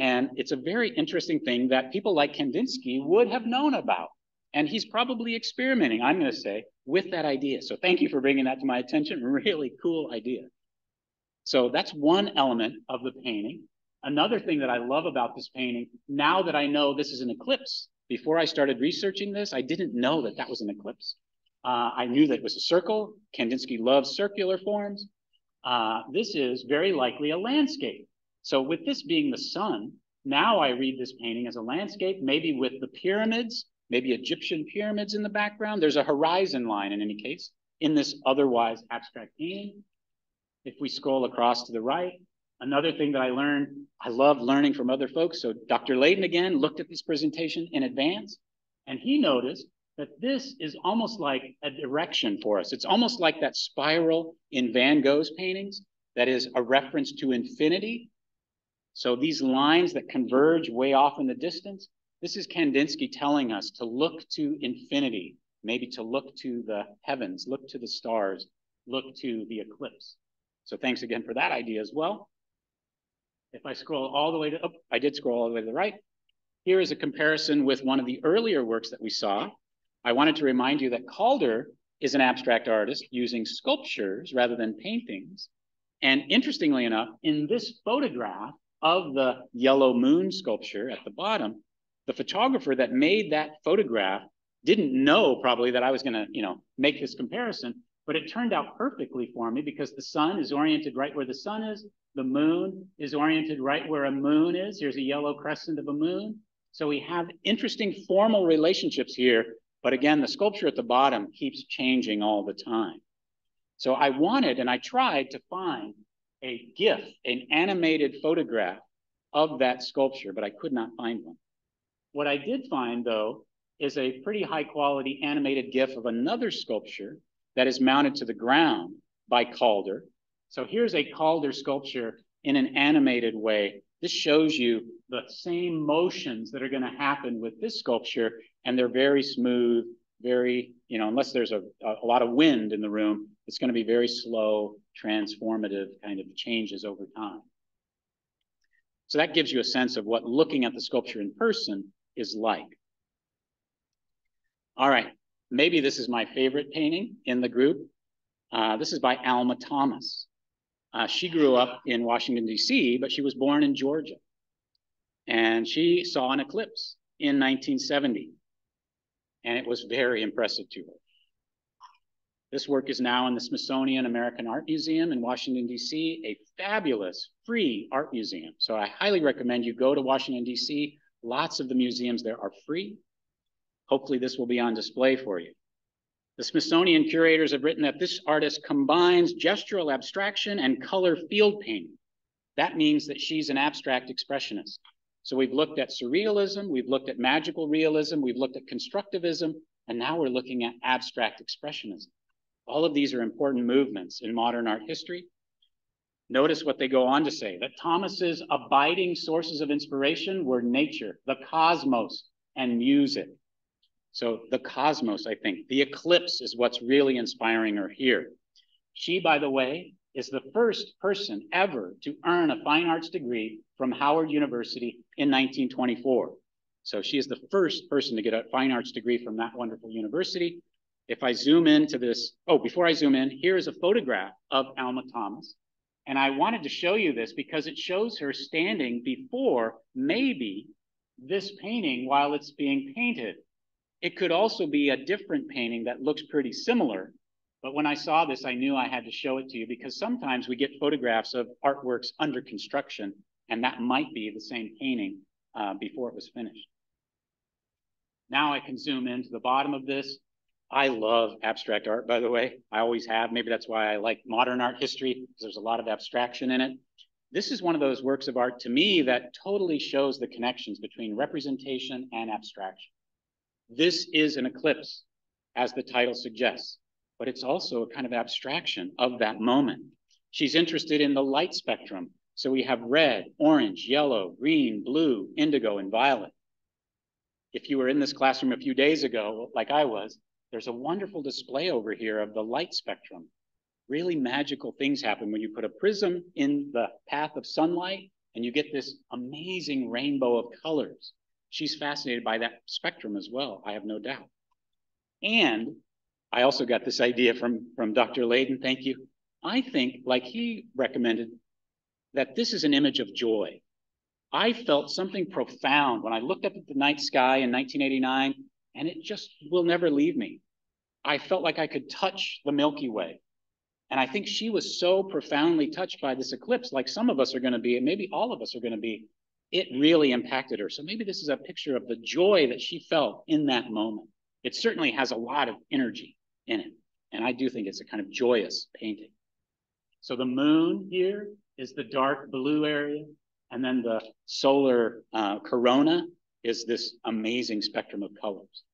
And it's a very interesting thing that people like Kandinsky would have known about. And he's probably experimenting, I'm going to say, with that idea. So thank you for bringing that to my attention. Really cool idea. So that's one element of the painting. Another thing that I love about this painting, now that I know this is an eclipse, before I started researching this, I didn't know that that was an eclipse. Uh, I knew that it was a circle. Kandinsky loves circular forms. Uh, this is very likely a landscape. So with this being the sun, now I read this painting as a landscape, maybe with the pyramids, maybe Egyptian pyramids in the background. There's a horizon line in any case in this otherwise abstract painting. If we scroll across to the right, another thing that I learned, I love learning from other folks. So Dr. Layden again looked at this presentation in advance and he noticed that this is almost like a direction for us. It's almost like that spiral in Van Gogh's paintings that is a reference to infinity. So these lines that converge way off in the distance, this is Kandinsky telling us to look to infinity, maybe to look to the heavens, look to the stars, look to the eclipse. So thanks again for that idea as well. If I scroll all the way to, oh, I did scroll all the way to the right. Here is a comparison with one of the earlier works that we saw, I wanted to remind you that Calder is an abstract artist using sculptures rather than paintings. And interestingly enough, in this photograph of the yellow moon sculpture at the bottom, the photographer that made that photograph didn't know probably that I was going to, you know, make this comparison, but it turned out perfectly for me because the sun is oriented right where the sun is. The moon is oriented right where a moon is. Here's a yellow crescent of a moon. So we have interesting formal relationships here but again, the sculpture at the bottom keeps changing all the time. So I wanted and I tried to find a GIF, an animated photograph of that sculpture, but I could not find one. What I did find, though, is a pretty high quality animated GIF of another sculpture that is mounted to the ground by Calder. So here's a Calder sculpture in an animated way. This shows you the same motions that are going to happen with this sculpture and they're very smooth, very, you know, unless there's a, a lot of wind in the room, it's going to be very slow, transformative kind of changes over time. So that gives you a sense of what looking at the sculpture in person is like. All right, maybe this is my favorite painting in the group. Uh, this is by Alma Thomas. Uh, she grew up in Washington, D.C., but she was born in Georgia. And she saw an eclipse in 1970 and it was very impressive to her. This work is now in the Smithsonian American Art Museum in Washington, D.C., a fabulous free art museum. So I highly recommend you go to Washington, D.C. Lots of the museums there are free. Hopefully this will be on display for you. The Smithsonian curators have written that this artist combines gestural abstraction and color field painting. That means that she's an abstract expressionist. So we've looked at surrealism, we've looked at magical realism, we've looked at constructivism, and now we're looking at abstract expressionism. All of these are important movements in modern art history. Notice what they go on to say, that Thomas's abiding sources of inspiration were nature, the cosmos, and music. So the cosmos, I think, the eclipse is what's really inspiring her here. She, by the way, is the first person ever to earn a fine arts degree from Howard University in 1924. So she is the first person to get a fine arts degree from that wonderful university. If I zoom into this, oh, before I zoom in, here is a photograph of Alma Thomas. And I wanted to show you this because it shows her standing before maybe this painting while it's being painted. It could also be a different painting that looks pretty similar, but when I saw this, I knew I had to show it to you because sometimes we get photographs of artworks under construction, and that might be the same painting uh, before it was finished. Now I can zoom into the bottom of this. I love abstract art, by the way. I always have. Maybe that's why I like modern art history, because there's a lot of abstraction in it. This is one of those works of art to me that totally shows the connections between representation and abstraction. This is an eclipse, as the title suggests but it's also a kind of abstraction of that moment. She's interested in the light spectrum. So we have red, orange, yellow, green, blue, indigo, and violet. If you were in this classroom a few days ago, like I was, there's a wonderful display over here of the light spectrum. Really magical things happen when you put a prism in the path of sunlight and you get this amazing rainbow of colors. She's fascinated by that spectrum as well, I have no doubt. And I also got this idea from, from Dr. Layden, thank you. I think, like he recommended, that this is an image of joy. I felt something profound when I looked up at the night sky in 1989, and it just will never leave me. I felt like I could touch the Milky Way. And I think she was so profoundly touched by this eclipse, like some of us are going to be, and maybe all of us are going to be. It really impacted her. So maybe this is a picture of the joy that she felt in that moment. It certainly has a lot of energy in it. And I do think it's a kind of joyous painting. So the moon here is the dark blue area. And then the solar uh, corona is this amazing spectrum of colors.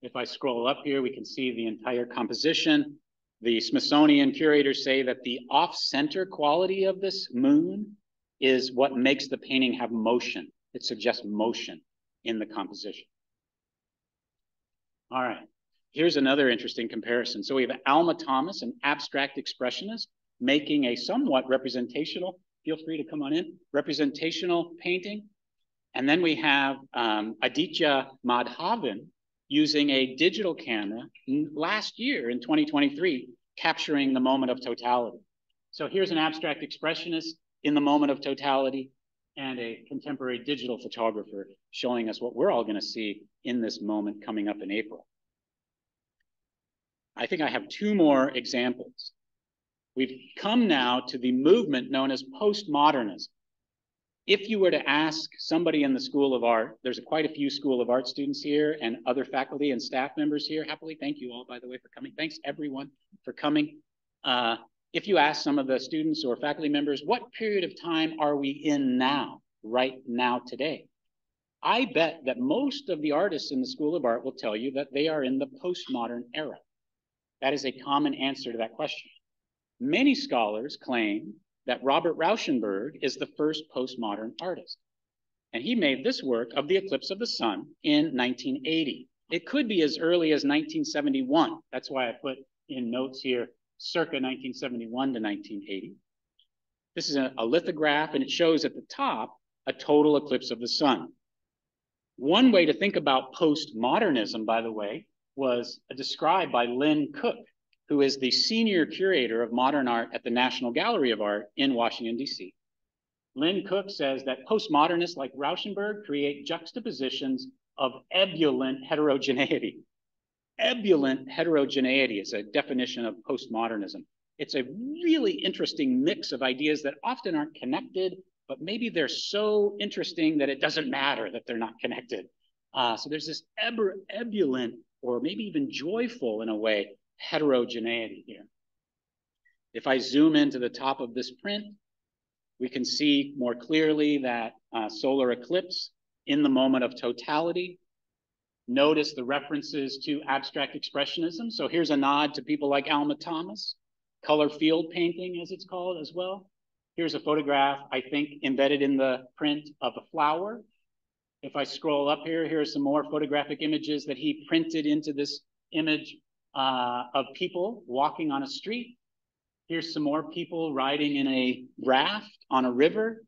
If I scroll up here, we can see the entire composition. The Smithsonian curators say that the off-center quality of this moon is what makes the painting have motion. It suggests motion in the composition. All right. Here's another interesting comparison. So we have Alma Thomas, an abstract expressionist, making a somewhat representational, feel free to come on in, representational painting. And then we have um, Aditya Madhavan using a digital camera last year in 2023, capturing the moment of totality. So here's an abstract expressionist in the moment of totality and a contemporary digital photographer showing us what we're all going to see in this moment coming up in April. I think I have two more examples. We've come now to the movement known as postmodernism. If you were to ask somebody in the School of Art, there's quite a few School of Art students here and other faculty and staff members here. Happily, thank you all, by the way, for coming. Thanks everyone for coming. Uh, if you ask some of the students or faculty members, what period of time are we in now, right now today? I bet that most of the artists in the School of Art will tell you that they are in the postmodern era. That is a common answer to that question. Many scholars claim that Robert Rauschenberg is the first postmodern artist. And he made this work of the eclipse of the sun in 1980. It could be as early as 1971. That's why I put in notes here, circa 1971 to 1980. This is a, a lithograph, and it shows at the top a total eclipse of the sun. One way to think about postmodernism, by the way, was described by Lynne Cooke, who is the senior curator of modern art at the National Gallery of Art in Washington, D.C. Lynne Cooke says that postmodernists like Rauschenberg create juxtapositions of ebullient heterogeneity. Ebullient heterogeneity is a definition of postmodernism. It's a really interesting mix of ideas that often aren't connected, but maybe they're so interesting that it doesn't matter that they're not connected. Uh, so there's this ebullient or maybe even joyful in a way, heterogeneity here. If I zoom into the top of this print, we can see more clearly that uh, solar eclipse in the moment of totality. Notice the references to abstract expressionism. So here's a nod to people like Alma Thomas, color field painting, as it's called as well. Here's a photograph, I think, embedded in the print of a flower. If I scroll up here, here are some more photographic images that he printed into this image uh, of people walking on a street. Here's some more people riding in a raft on a river.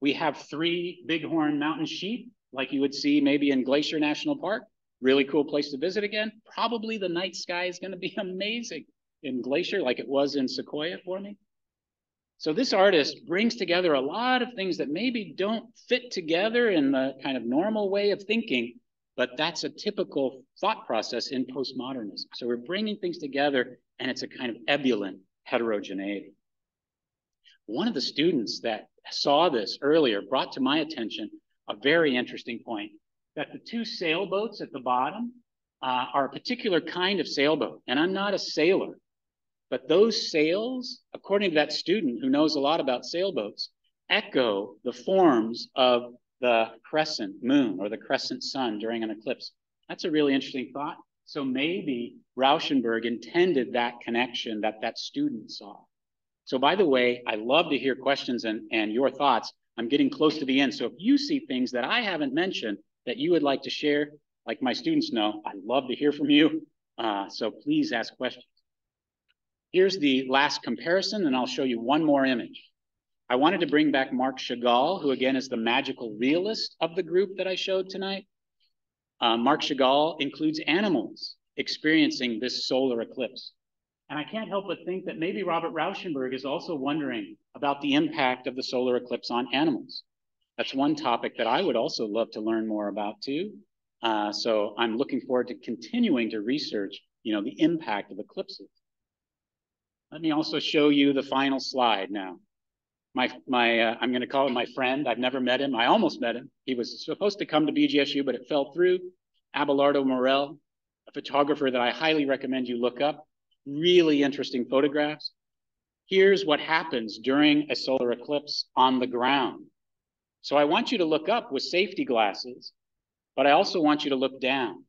We have three bighorn mountain sheep, like you would see maybe in Glacier National Park. Really cool place to visit again. Probably the night sky is going to be amazing in Glacier, like it was in Sequoia for me. So this artist brings together a lot of things that maybe don't fit together in the kind of normal way of thinking, but that's a typical thought process in postmodernism. So we're bringing things together and it's a kind of ebullient heterogeneity. One of the students that saw this earlier brought to my attention a very interesting point that the two sailboats at the bottom uh, are a particular kind of sailboat. And I'm not a sailor, but those sails, according to that student who knows a lot about sailboats, echo the forms of the crescent moon or the crescent sun during an eclipse. That's a really interesting thought. So maybe Rauschenberg intended that connection that that student saw. So by the way, I love to hear questions and, and your thoughts. I'm getting close to the end. So if you see things that I haven't mentioned that you would like to share, like my students know, I'd love to hear from you. Uh, so please ask questions. Here's the last comparison, and I'll show you one more image. I wanted to bring back Marc Chagall, who again is the magical realist of the group that I showed tonight. Uh, Marc Chagall includes animals experiencing this solar eclipse. And I can't help but think that maybe Robert Rauschenberg is also wondering about the impact of the solar eclipse on animals. That's one topic that I would also love to learn more about too. Uh, so I'm looking forward to continuing to research, you know, the impact of eclipses. Let me also show you the final slide now. My, my, uh, I'm going to call him my friend. I've never met him. I almost met him. He was supposed to come to BGSU, but it fell through. Abelardo Morell, a photographer that I highly recommend you look up. Really interesting photographs. Here's what happens during a solar eclipse on the ground. So I want you to look up with safety glasses, but I also want you to look down.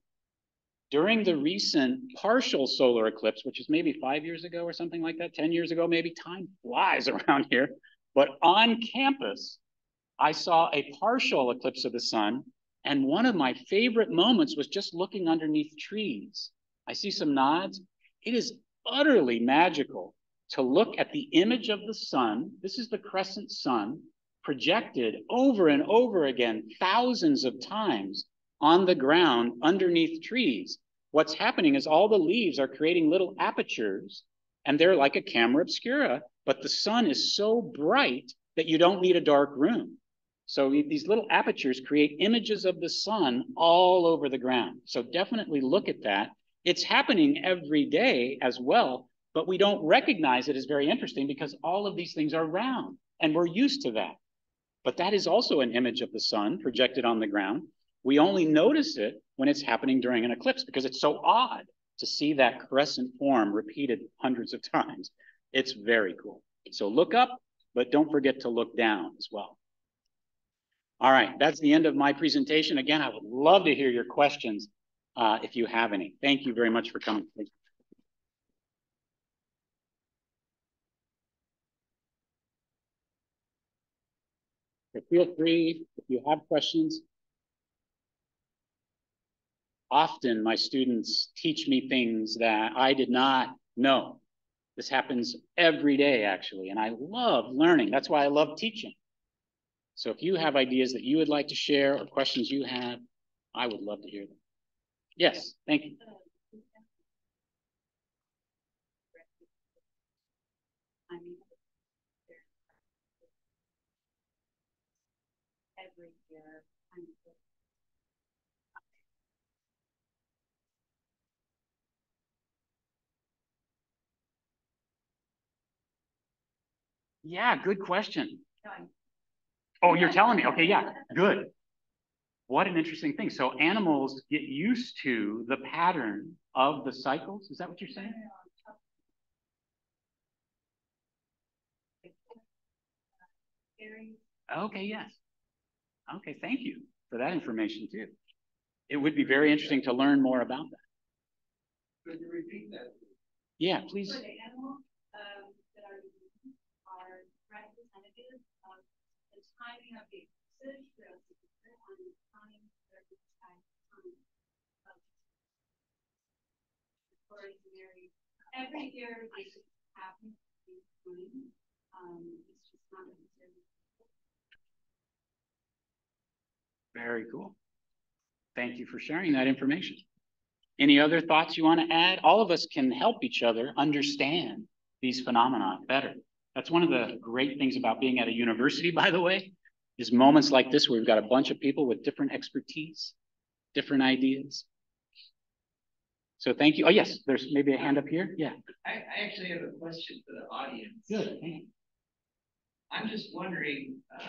During the recent partial solar eclipse, which is maybe five years ago or something like that, 10 years ago, maybe time flies around here. But on campus, I saw a partial eclipse of the sun. And one of my favorite moments was just looking underneath trees. I see some nods. It is utterly magical to look at the image of the sun. This is the crescent sun projected over and over again, thousands of times on the ground underneath trees. What's happening is all the leaves are creating little apertures and they're like a camera obscura, but the sun is so bright that you don't need a dark room. So these little apertures create images of the sun all over the ground. So definitely look at that. It's happening every day as well, but we don't recognize it as very interesting because all of these things are round and we're used to that. But that is also an image of the sun projected on the ground. We only notice it when it's happening during an eclipse because it's so odd to see that crescent form repeated hundreds of times. It's very cool. So look up, but don't forget to look down as well. All right, that's the end of my presentation. Again, I would love to hear your questions uh, if you have any. Thank you very much for coming. Feel free, if you have questions, often my students teach me things that I did not know. This happens every day, actually, and I love learning. That's why I love teaching. So if you have ideas that you would like to share or questions you have, I would love to hear them. Yes, thank you. Yeah, good question. Oh, you're telling me. Okay, yeah, good. what an interesting thing. So animals get used to the pattern of the cycles. Is that what you're saying? Okay, yes. Okay, thank you for that information too. It would be very interesting to learn more about that. Could you repeat that? Yeah, please. For the animals um, that are are representative of the timing of the the time the time of every year this happens in time. Um, it's just not necessarily. Very cool. Thank you for sharing that information. Any other thoughts you want to add? All of us can help each other understand these phenomena better. That's one of the great things about being at a university, by the way, is moments like this where we've got a bunch of people with different expertise, different ideas. So thank you. Oh, yes, there's maybe a hand up here. Yeah. I, I actually have a question for the audience. Good. I'm just wondering, uh,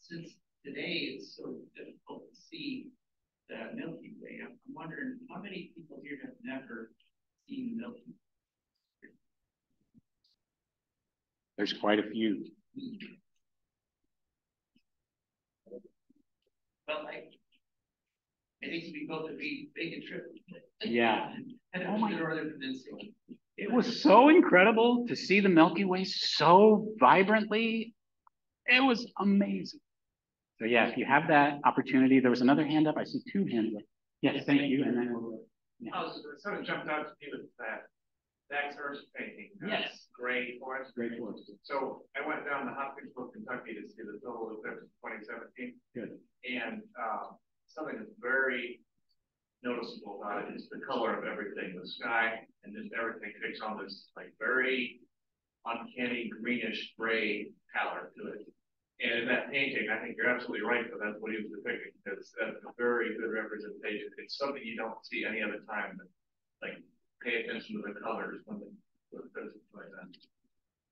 since today it's so difficult to see the Milky Way. I'm wondering how many people here have never seen the Milky Way? There's quite a few. Well, like, it needs to be both to be big and triple. Yeah. And Oh my- Northern Peninsula. It was so incredible to see the Milky Way so vibrantly. It was amazing. So yeah, if you have that opportunity, there was another hand up. I see two hands up. Yes, thank you. And then we'll. yeah. Oh, so sort of jumped out to me with that Max Ernst painting. Yes. Gray forest. Great forest. So I went down to Hopkinsville, Kentucky to see the total eclipse of twenty seventeen. Good. And, um, something that's very noticeable about it is the color of everything, the sky and just everything takes on this like very uncanny greenish gray pallor to it. And in that painting, I think you're absolutely right, that that's what he was depicting, because that's a very good representation. It's something you don't see any other time, but, like, pay attention to the colors when the, when the like that.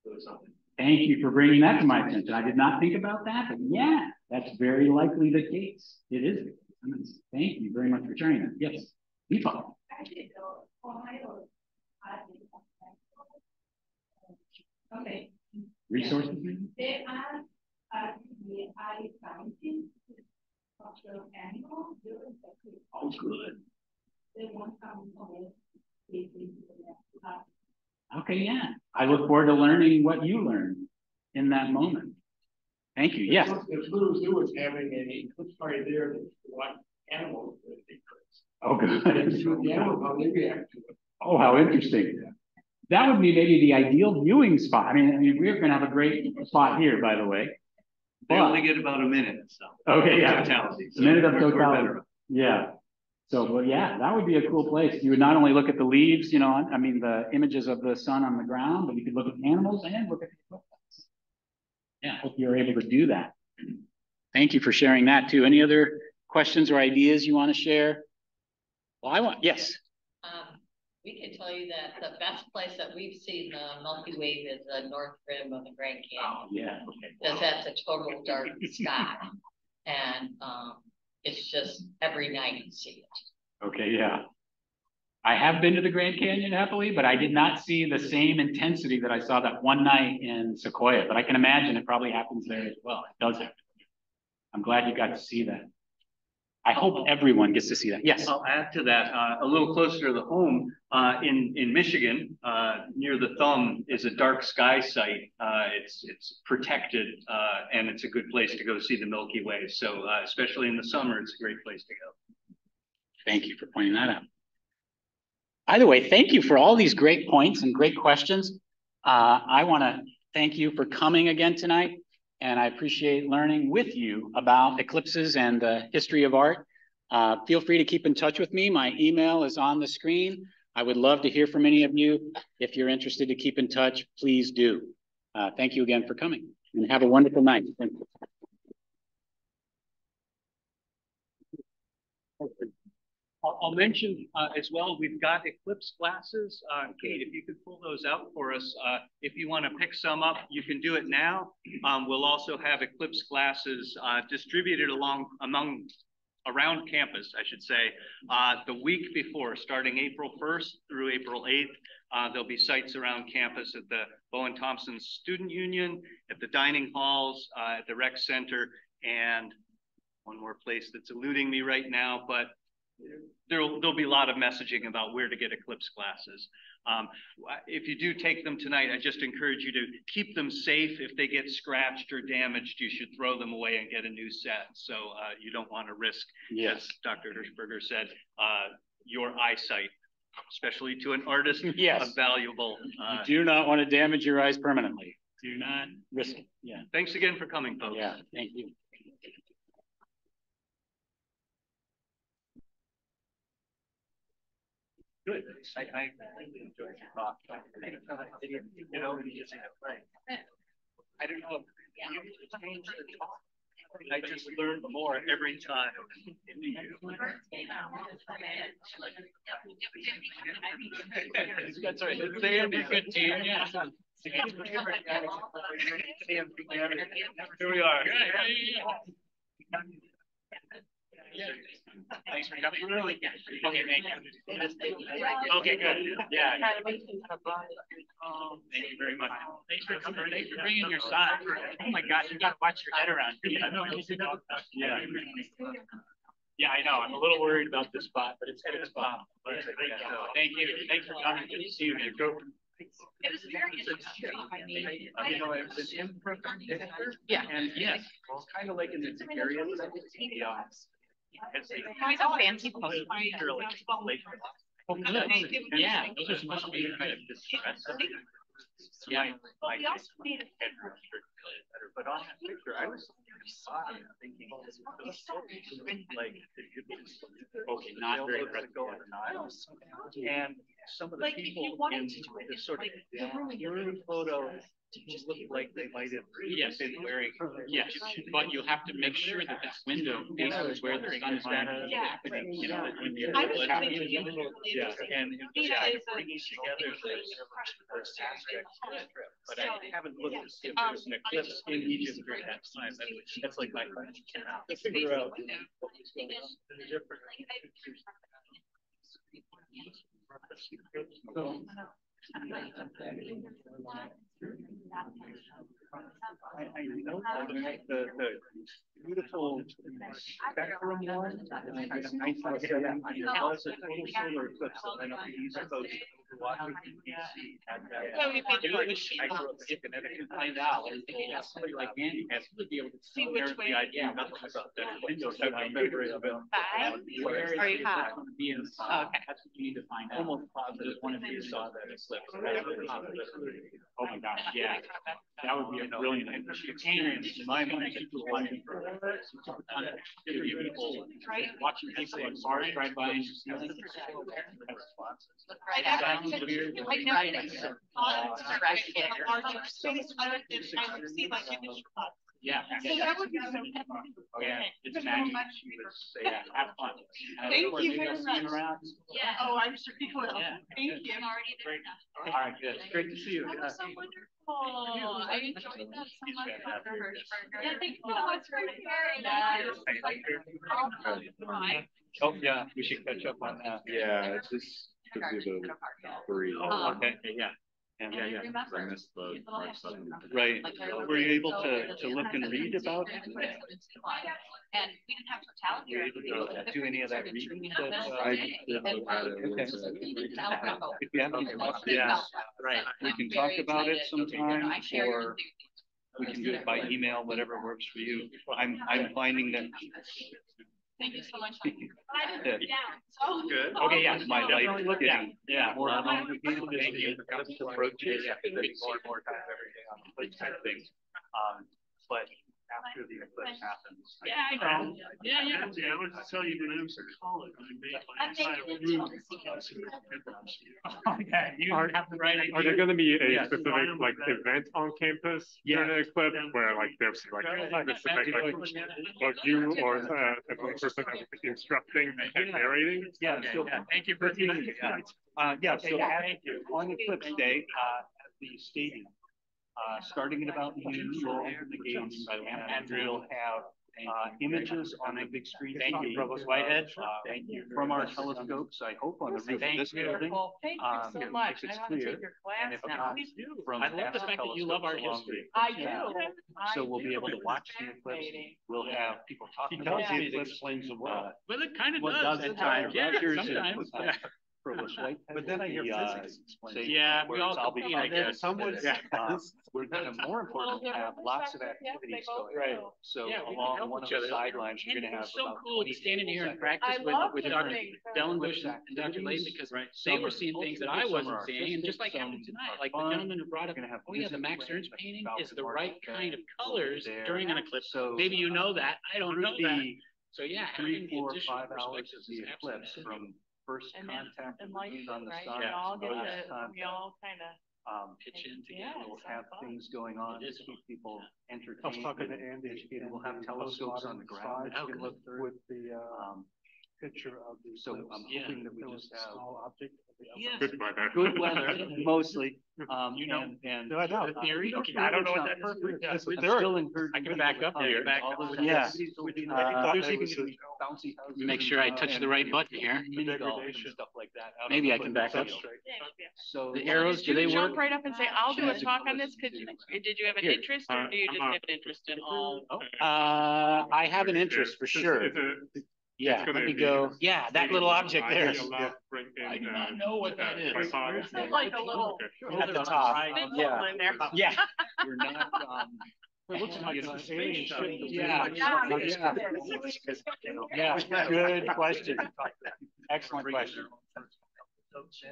So it's something. Thank you for bringing that to my attention. I did not think about that, but yeah, that's very likely the case. It is. Thank you very much for sharing that. Yes. Deepak. Actually, so Ohio, I think, Okay, Resources? they are, uh, the eye counting of the animal during the. Oh, good. They want some of it. Okay, yeah. I look forward to learning what you learned in that moment. Thank you. Yes. The Blue Zoo is having an eclipse party there that what animals with eclipse. Oh, good. so the animals, how they react to it. Oh, how interesting. That would be maybe the ideal viewing spot. I mean, I mean, we're gonna have a great spot here, by the way. They only get about a minute, so. Okay, yeah. Totality. so Minute of we're- we're totality. Yeah. So, well, yeah, that would be a cool place. You would not only look at the leaves, you know, I mean, the images of the sun on the ground, but you could look at the animals and look at the eclipse. Yeah, hope you're able to do that. Thank you for sharing that too. Any other questions or ideas you want to share? Well, I want, yes. Um, we can tell you that the best place that we've seen the Milky Way is the north rim of the Grand Canyon. Oh, yeah, okay. Cause that's a total dark sky. And, um, it's just every night you see it. Okay, yeah. I have been to the Grand Canyon happily, but I did not see the same intensity that I saw that one night in Sequoia, but I can imagine it probably happens there as well. It does happen. I'm glad you got to see that. I hope everyone gets to see that. Yes. I'll add to that, uh, a little closer to the home, uh, in, in Michigan, uh, near the thumb is a dark sky site. Uh, it's, it's protected, uh, and it's a good place to go see the Milky Way. So, uh, especially in the summer, it's a great place to go. Thank you for pointing that out. Either way, thank you for all these great points and great questions. Uh, I want to thank you for coming again tonight, and I appreciate learning with you about eclipses and the history of art. Uh, feel free to keep in touch with me. My email is on the screen. I would love to hear from any of you. If you're interested to keep in touch, please do. Uh, thank you again for coming, and have a wonderful night. Thank you. I'll, I'll mention, uh, as well, we've got eclipse glasses. Uh, Kate, if you could pull those out for us, uh, if you want to pick some up, you can do it now. Um, we'll also have eclipse glasses, uh, distributed along, among around campus, I should say, uh, the week before, starting April first through April eighth. Uh, there'll be sites around campus at the Bowen Thompson Student Union, at the dining halls, at the rec center, and one more place that's eluding me right now, but there'll, there'll be a lot of messaging about where to get Eclipse glasses. Um, if you do take them tonight, I just encourage you to keep them safe. If they get scratched or damaged, you should throw them away and get a new set. So uh, you don't want to risk, as Dr. Hershberger said, uh, your eyesight, especially to an artist, Yes. a valuable. Uh, You do not want to damage your eyes permanently. Do not risk it. Yeah, thanks again for coming, folks. yeah, thank you. Good. I, I really enjoyed your talk. You know, you just, I don't know. if you changed the talk. I just learned more every time. That's right. It's Andy, good team, yeah. Here we are. Thanks for coming. Really? Okay, thank you. Okay, good. Yeah. Oh, thank you very much. Thanks for coming. Thanks for bringing your son. Oh my gosh, you gotta watch your head around. Yeah. Yeah, I know. I'm a little worried about this spot, but it's a good spot. Thank you. Thanks for coming. Good to see you. man. It was very interesting. I mean, You know, it was an imperfect picture. Yeah. And yes, it's kind of like in the area. Yeah. It's a fancy post. Oh, good. Yeah, those are supposed to be kind of distressing. Yeah. But we also made it. But on that picture, I was thinking, like, Okay, not very Railroads that go on the Nile. And some of the Like, if you wanted in to do it, this sort of like, the room in your photo just looked like they might have Yes. been wearing. Yes, but you have to make sure that that window faces where the sun is shining. Yeah. You know, when you- I was thinking it was really Yeah, and it was Nina yeah, a- bringing together those aspects of the trip. But I haven't looked to see if there's an eclipse in Egypt during that time. That's like my question. To figure out what was going on. I, I know the, the beautiful spectrum one. Nineteen seventy, it was a total solar eclipse that went up the east coast of Washington DC. had that. Uh, so we could- I grew up in Connecticut. Find out, and thinking that somebody like Andy has to be able to See see which way- the idea, nothing about that window. I remember it about- Five? Where Or you have? be in- Okay. That's what you need to find out. Almost positive one of you you saw saw that eclipse. Oh my gosh, yeah, that would be a brilliant experience. My mind. People watching. People, Right. watching people in cars drive by. and just- I never, I never thought of a larger space, I would, I would see like in the shot. Yeah. So that would be so. Oh, yeah, it's Thank you so magic. much. Yeah, have fun. Thank you very much. Yeah. Oh, I'm sure you will. Yeah. Thank you. I'm already Great. All right, good. Great to see you. That was so wonderful. I enjoyed that so much, Yeah, thank you so much for sharing that. Oh, yeah, we should catch up on that. Yeah, it's just to do the three. Oh, okay, yeah. And Yeah, I yeah. remember. I missed the March seventh. Right. Like, Were you able so to, to look and read about it? it. And we didn't have totality. Were you able to do any of that reading that, uh, I did look at it. Okay. It's, If you haven't, talked- Yeah. yeah, right, we can talk about it sometime, or we can do it by email, whatever works for you. I'm, I'm finding that Thank you so much. But I didn't put it down, so. Good. Okay, yeah. My life Definitely look getting Yeah. more Um, complicated as Thank you. the eclipse approaches, spending more and more time every day on the type of things. Um, but after the eclipse happens. Yeah, I know. Yeah, yeah. I would tell you when I was in college, I made my side of thinking room. it's- Okay, you Are- have the right idea. Are there gonna be a Yes. specific like event on campus during the eclipse where like there's like a specific like like you or uh, a person instructing and narrating? Yeah, Okay, so, yeah, Thank you for. Yeah. uh, yeah, Okay, so yeah, thank you. on eclipse day, uh, at the stadium, uh, starting at about noon, we'll open the gates and we'll have uh, images on the big screen. Thank you, Provost Whitehead. uh, Thank you. From our telescopes, I hope on the roof of this you. building. Thank um, you so if much. it's I want to clear, take your class if now. Please do. from I love the past fact that you love our history. I Yeah. do. I So we'll be able to watch the eclipse. We'll Yeah. have people talking about the eclipse. explains the Uh, world. Well, it kind of What does. does at at times, Yeah, sometimes. uh, Provost But then I hear be, uh, physics explains. Yeah, we words, all I'll be compete, I fine. guess. Someone, Yeah. Uh, We're gonna, more important, Well, have lots of perspective, yeah, activities both going Right. on. So Yeah, we can along help one of each the other. sidelines, you're gonna have was so about cool 20 standing here and tables practice I with, love with these Dr. things. Dellenbusch and Dr. Layden because right? they were seeing things that I wasn't seeing, and just like some happened tonight, like the gentleman who brought up, gonna have oh yeah, the Max Ernst painting is the the right kind of colors during an eclipse. So, Maybe you know uh, that, I don't know that. So yeah, Three, the four, additional five hours of perspectives the is eclipse from first And then contact of the on the right? sun. We all get Oh, to, first we all kind of. Um, Pitch in Yeah, together. we'll have fun. things going on It to keep people I was entertained. talking to Andy. educated. in We'll have telescopes on the ground. slides Oh, you good. looked through With the, uh, Um, picture of the. so. I'm Yeah. hoping that we just have small object. At the Yeah. Good weather. good weather, mostly, um, You know. and, and. No, I know. The theory, Uh, okay, I don't know what that is. perfect. Yeah, I'm with still theory. encouraging I can people back to up come. there, back All up. those Yeah. activities will be- I thought There's that even was gonna a- be bouncy houses Make sure I and, touch uh, the right and button here. Mini golf and Degradation. stuff like that. out Maybe the I can back up. field. So. The arrows, do they Did you jump right up and say, I'll do a talk on this? listen Could you, did you have an Here. interest or Uh, do you I'm just not- have an interest in all? Uh, I have an interest for It's sure. it's a- Yeah, it's let me be- go. Yeah, that little object I there. think bring in, I do not uh, know what that is. uh, is. It's like a little- Okay. At the top, yeah. hole in there. Yeah. We're not, um. It looks like it's an alien ship. Yeah. Yeah. Yeah, good question. Excellent question.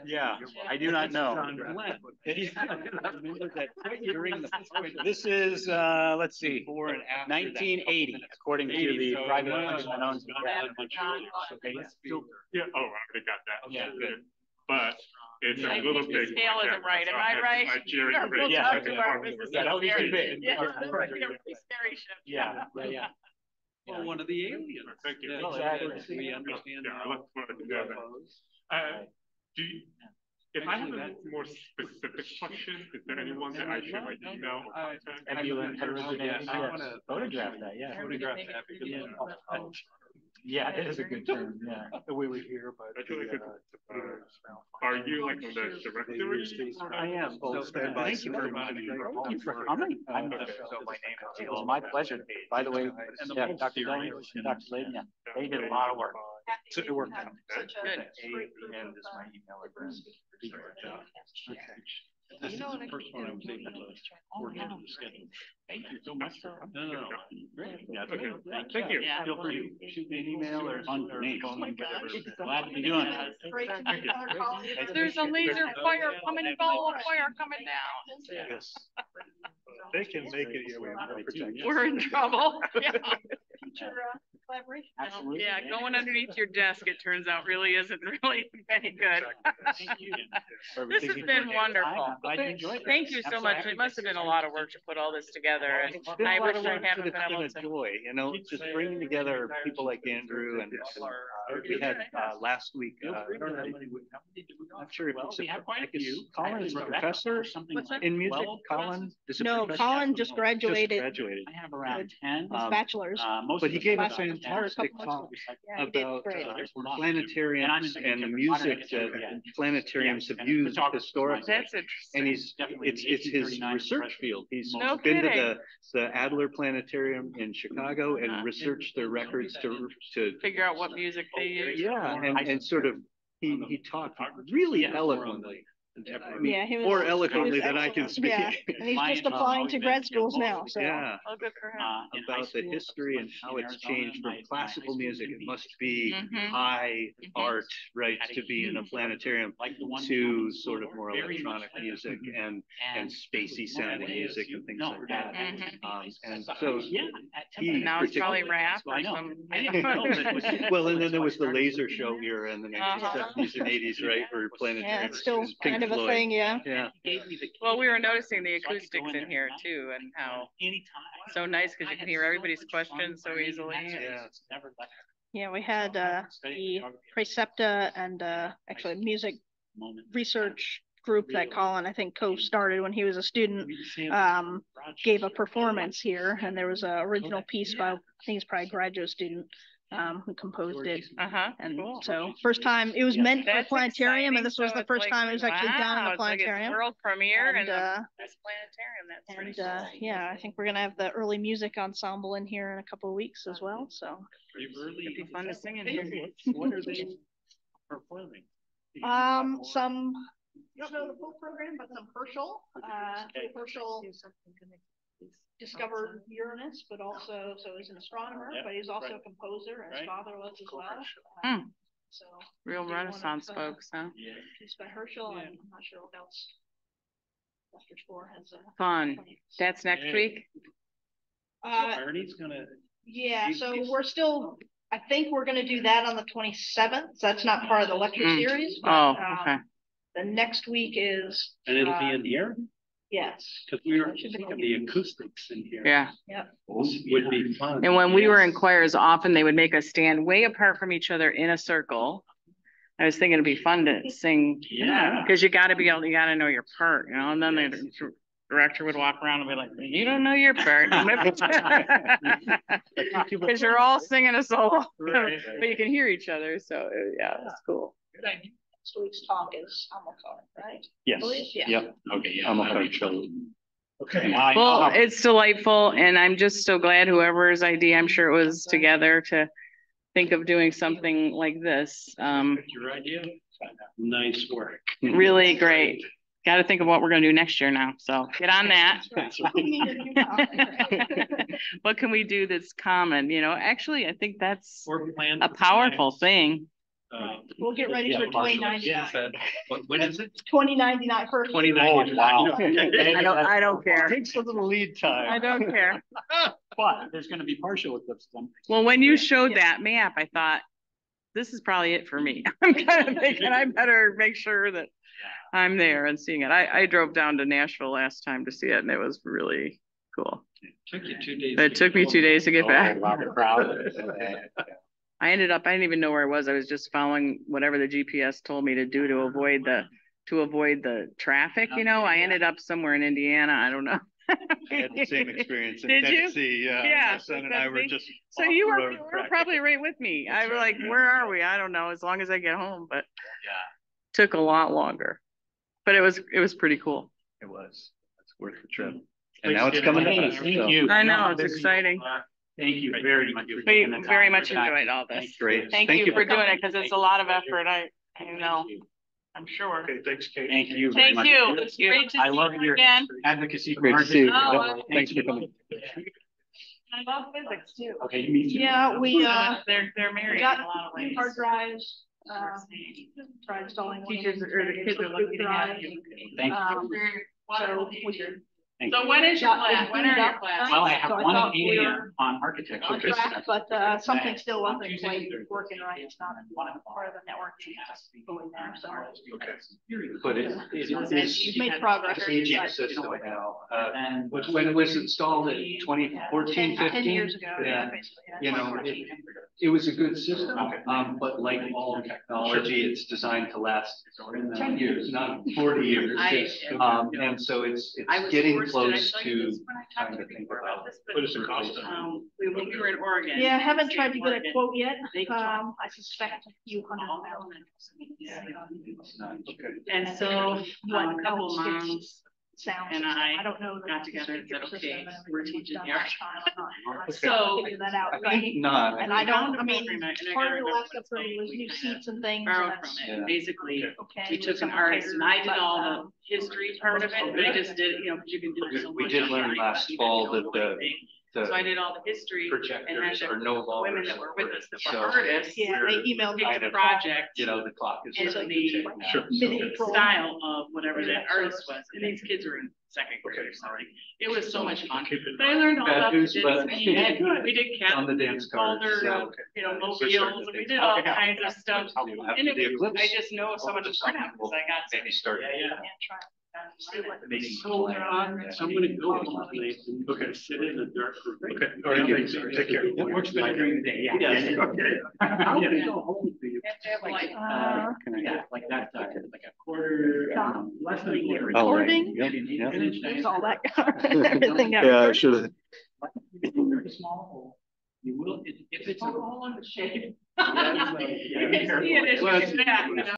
Yeah, I do not know. This is, uh, let's see, Before and after that. nineteen eighty, according to the private placement owns the ground. Okay. Yeah, oh, I already got that. Yeah. Good. But it's Yeah. a little The big. scale isn't right, am I right? I jerry Yeah, we'll Yeah. talk to it. our business Yeah, that'll be too big. Yeah, it'll be a pretty scary. Yeah, yeah, yeah. Well, one of the aliens. Thank you. Yeah, Exactly. We understand. Yeah, I how look forward to that. Uh, do you, if I have a more specific question, is there anyone that I should like email or contact? Have you originated, Yeah, I wanna- photograph that, yeah. Photograph that Yeah. of- Yeah, it is a good term, yeah. The way we hear, but. I feel like the, it's, uh, uh, Are you like the directory? I am. Full So, standby Thank you very much. security. Thank you for coming. I'm- Uh, So my name is. It was my pleasure. By the way, And the yeah, Dr. series. And Dr. Layden, yeah, they did a lot of work. So it worked out. Good. A at the end is my email address. You know what I First one I was able to work into the schedule. Thank you so much for. No, no, no. Great. Yeah, Okay, thank thank you. Yeah. Feel free to shoot me an email or. Fun for or oh me. phone me, whatever. Glad to be doing it. There's a laser fire coming, ball of fire coming down. Yes. They can make it, yeah, we have no. We're in trouble. Yeah. Absolutely. Yeah, going underneath your desk, it turns out really isn't really any good. Thank you. This has been wonderful. I'm Glad you enjoyed it. Thank you so much. It must have been a lot of work to put all this together and It's been a I lot wish I work, hadn't but been it's able been to. a joy, you know, just bringing together people like Andrew and uh, we had, uh, last week, uh, I'm sure if Well, it's, we have quite a I guess few. Colin is a professor something What's like that? in music, 12 Colin. is a No, professor. Colin just graduated. Just graduated, Graduated. I have around ten. Um, bachelor's. Uh, But he gave a classes I have fantastic couple talk Yeah, about uh, There's a lot to do. And planetariums and the music that yeah. planetariums have used historically. That's interesting. And he's, it's, it's his research field. He's No been to the, the Adler Planetarium in Chicago and researched their records to, to, Figure out what music they use. yeah, and, and sort of, he, he talked really eloquently. I mean, Yeah, he was. more he eloquently was than I can speak. Yeah, and he's just applying to grad schools now, so. Yeah, Oh, good for him. Uh, in high about the school, history and in how it's Arizona, changed my- from high classical school music. It must be Mhm. high Mhm. art, right, Had a to be in a huge- planetarium. Like the one. To sort of more electronic music and, and spacey what sounding music and things like that. Um, and so, Yeah. he Now it's probably particularly- rap I or know. some. I didn't know that it was- well, and then there was the laser show at it. era in the Uh-huh. nineteen seventies and eighties, right, for planetariums. Yeah, it's still and Pink kind of a Floyd. thing, yeah. Yeah, He gave me the Well, we were noticing the So I could go acoustics there in here and too and how Anytime. so nice because I you can had hear so everybody's much fun questions so creating easily. that space. Yeah. It's never left Yeah, we had, uh, Studying the Precepta and, uh, actually music moment. research group that Colin, I think, co-started when he was a student, um, gave a performance here, and there was a original piece by, I think it's probably a graduate student, um, who composed it. Uh-huh. And cool. so, first time, it was meant for That's planetarium, exciting. and this was So the first like, time it was actually done wow, in the it's like it's planetarium. World premiere and And, uh, the best planetarium, that's and, pretty uh, cool. yeah, I think we're gonna have the early music ensemble in here in a couple of weeks as well, so. It'd be fun to sing in here. What are they performing? Um, some, I don't know the full program, but some Herschel, uh, Herschel discovered Uranus, but also, so he's an astronomer, Yep, but he's also a composer, and his father was as well. Uh, So. Real did one of, Renaissance uh, folks, huh? Yeah. Piece by Herschel, Yeah. and I'm not sure what else. Dr. Spore has. uh, Fun. plans. That's next Yeah. week? Uh, Ernie's gonna. yeah, He's- so he's- we're still, I think we're gonna do that on the twenty-seventh, that's not part of the lecture Mm. series. but, Oh, um, okay. The next week is. And it'll uh, be in here, Yes. cause we were Should the acoustics in here. Yeah. Yep. Would be fun. And when we were in choirs, often they would make us stand way apart from each other in a circle. I was thinking it'd be fun to sing. Yeah. Cause you gotta be able, you gotta know your part, you know, and then the director would walk around and be like, you don't know your part. Cause you're all singing a solo, Right. but you can hear each other, so uh, yeah, it's cool. Next week's talk is Amilcar, right? Yes. Believe, yeah. Yep. Okay, yeah. I'm a Okay. Well, it's delightful and I'm just so glad whoever's idea, I'm sure it was together to think of doing something like this. Um, Your idea? Nice work. really great. Got to think of what we're gonna do next year now, so get on that. That's We need a new topic. What can we do that's common, you know, actually, I think that's a powerful thing. Uh, We'll get ready yeah, for partial. 2099. Yeah. What, when is it? Twenty ninety-nine first. Twenty nine. Wow. I don't, I don't care. Takes a little lead time. I don't care. But there's gonna be partial eclipse then. Well, when you showed that map, I thought, this is probably it for me. I'm kind of thinking I better make sure that I'm there and seeing it. I, I drove down to Nashville last time to see it and it was really cool. Took you two days. It took me two days to get back. Oh, I ended up, I didn't even know where I was. I was just following whatever the GPS told me to do to oh, avoid the, to avoid the traffic, you know? I ended up somewhere in Indiana. I don't know. I had the same experience in Did you? Tennessee, yeah. Yeah, My son and I were just. So you were, you were probably right with me. I was like, where are we? I don't know, as long as I get home, but Yeah, took a lot longer. But it was, it was pretty cool. It was, it's worth the trip. And now it's coming to us. so- Thank you. I know, it's exciting. Thank you very much. We taking very much enjoyed all this. Great. Thank you for doing it, because it's a lot of effort. I, I know, I'm sure. Okay, thanks, Kate. Thank you. very Thank much. you. It's great to I see love you your again. advocacy. for Great to see you. Oh, Yep, Thanks for coming. I love physics too. Okay, me too. Yeah, we, uh, They're, they're we married in got a lot of new ways. hard drives, uh, tried installing. one of Teachers or the kids are big lucky to have you. Thank you. Um, Wonderful so we- teacher. Thank So you. when is your Got class? When are your up classes? Well, I have So I one at thought we eight were AM on architecture. on this track, but, uh, something Next, still on wasn't Tuesday, quite Thursday. working right. It's not part of the network going there, so. But it, it is. We've made progress. Aging system now, uh, And. when it was installed in 2014, 10 15, years ago, yeah, yeah, basically. yeah. you know, it, it was a good system. Um, but like all technology, it's designed to last ten years, not forty years. I- Um, and so it's, I it's was getting forced- did I close to this when I talked trying to to think about. but, What is the cost of it? Um, we, when we were in Oregon. Yeah, I haven't tried to get a quote yet. Um, I suspect a few hundred all thousand. elementary. And so, um, a couple moms Sounds. and I I don't know. the got together and said, okay, we're teaching done here. last time. I'm not- So, trying Figure that out. I but- think not. And I don't, I mean, program, and part gotta of the remember last what upgrade was We new kinda seats and things. Borrowed and from it, Yeah. basically, okay we took an artist and I did all the history part of it, but I just did, you know, you can do so We did learn last fall that the- know anything. So I did all the history and then projectors the are no longer. women that were with us that So, were artists. Yeah, they emailed me. Picked the project You know, the clock is. into the Sure. Mini pro. style of whatever that artist was, and these kids were in second grade or something. It was so much fun, but I learned all Bad about news, but- Disney, and we did cat, On the dance cards, Boulder, so. you know, mobiles, and we did all kinds of stuff. After And it was, eclipse. I just know so much oh, about it, because I got. Maybe start. Can't try. It's so hot, so I'm gonna go tonight and okay, sit in the dark room. Okay. All right, thanks, sir. Take care. It works better during the day, yeah. Yeah. Okay. How can I go home for you? Like, Uh, Yeah, like that, uh, like a quarter, um, less than a quarter. Oh, right. Recording? Yep, yep. There's all that, everything Yeah, I should have. Very small hole. You will, if if it's a. all in the shade. Yeah, You can see it as you're back, you know?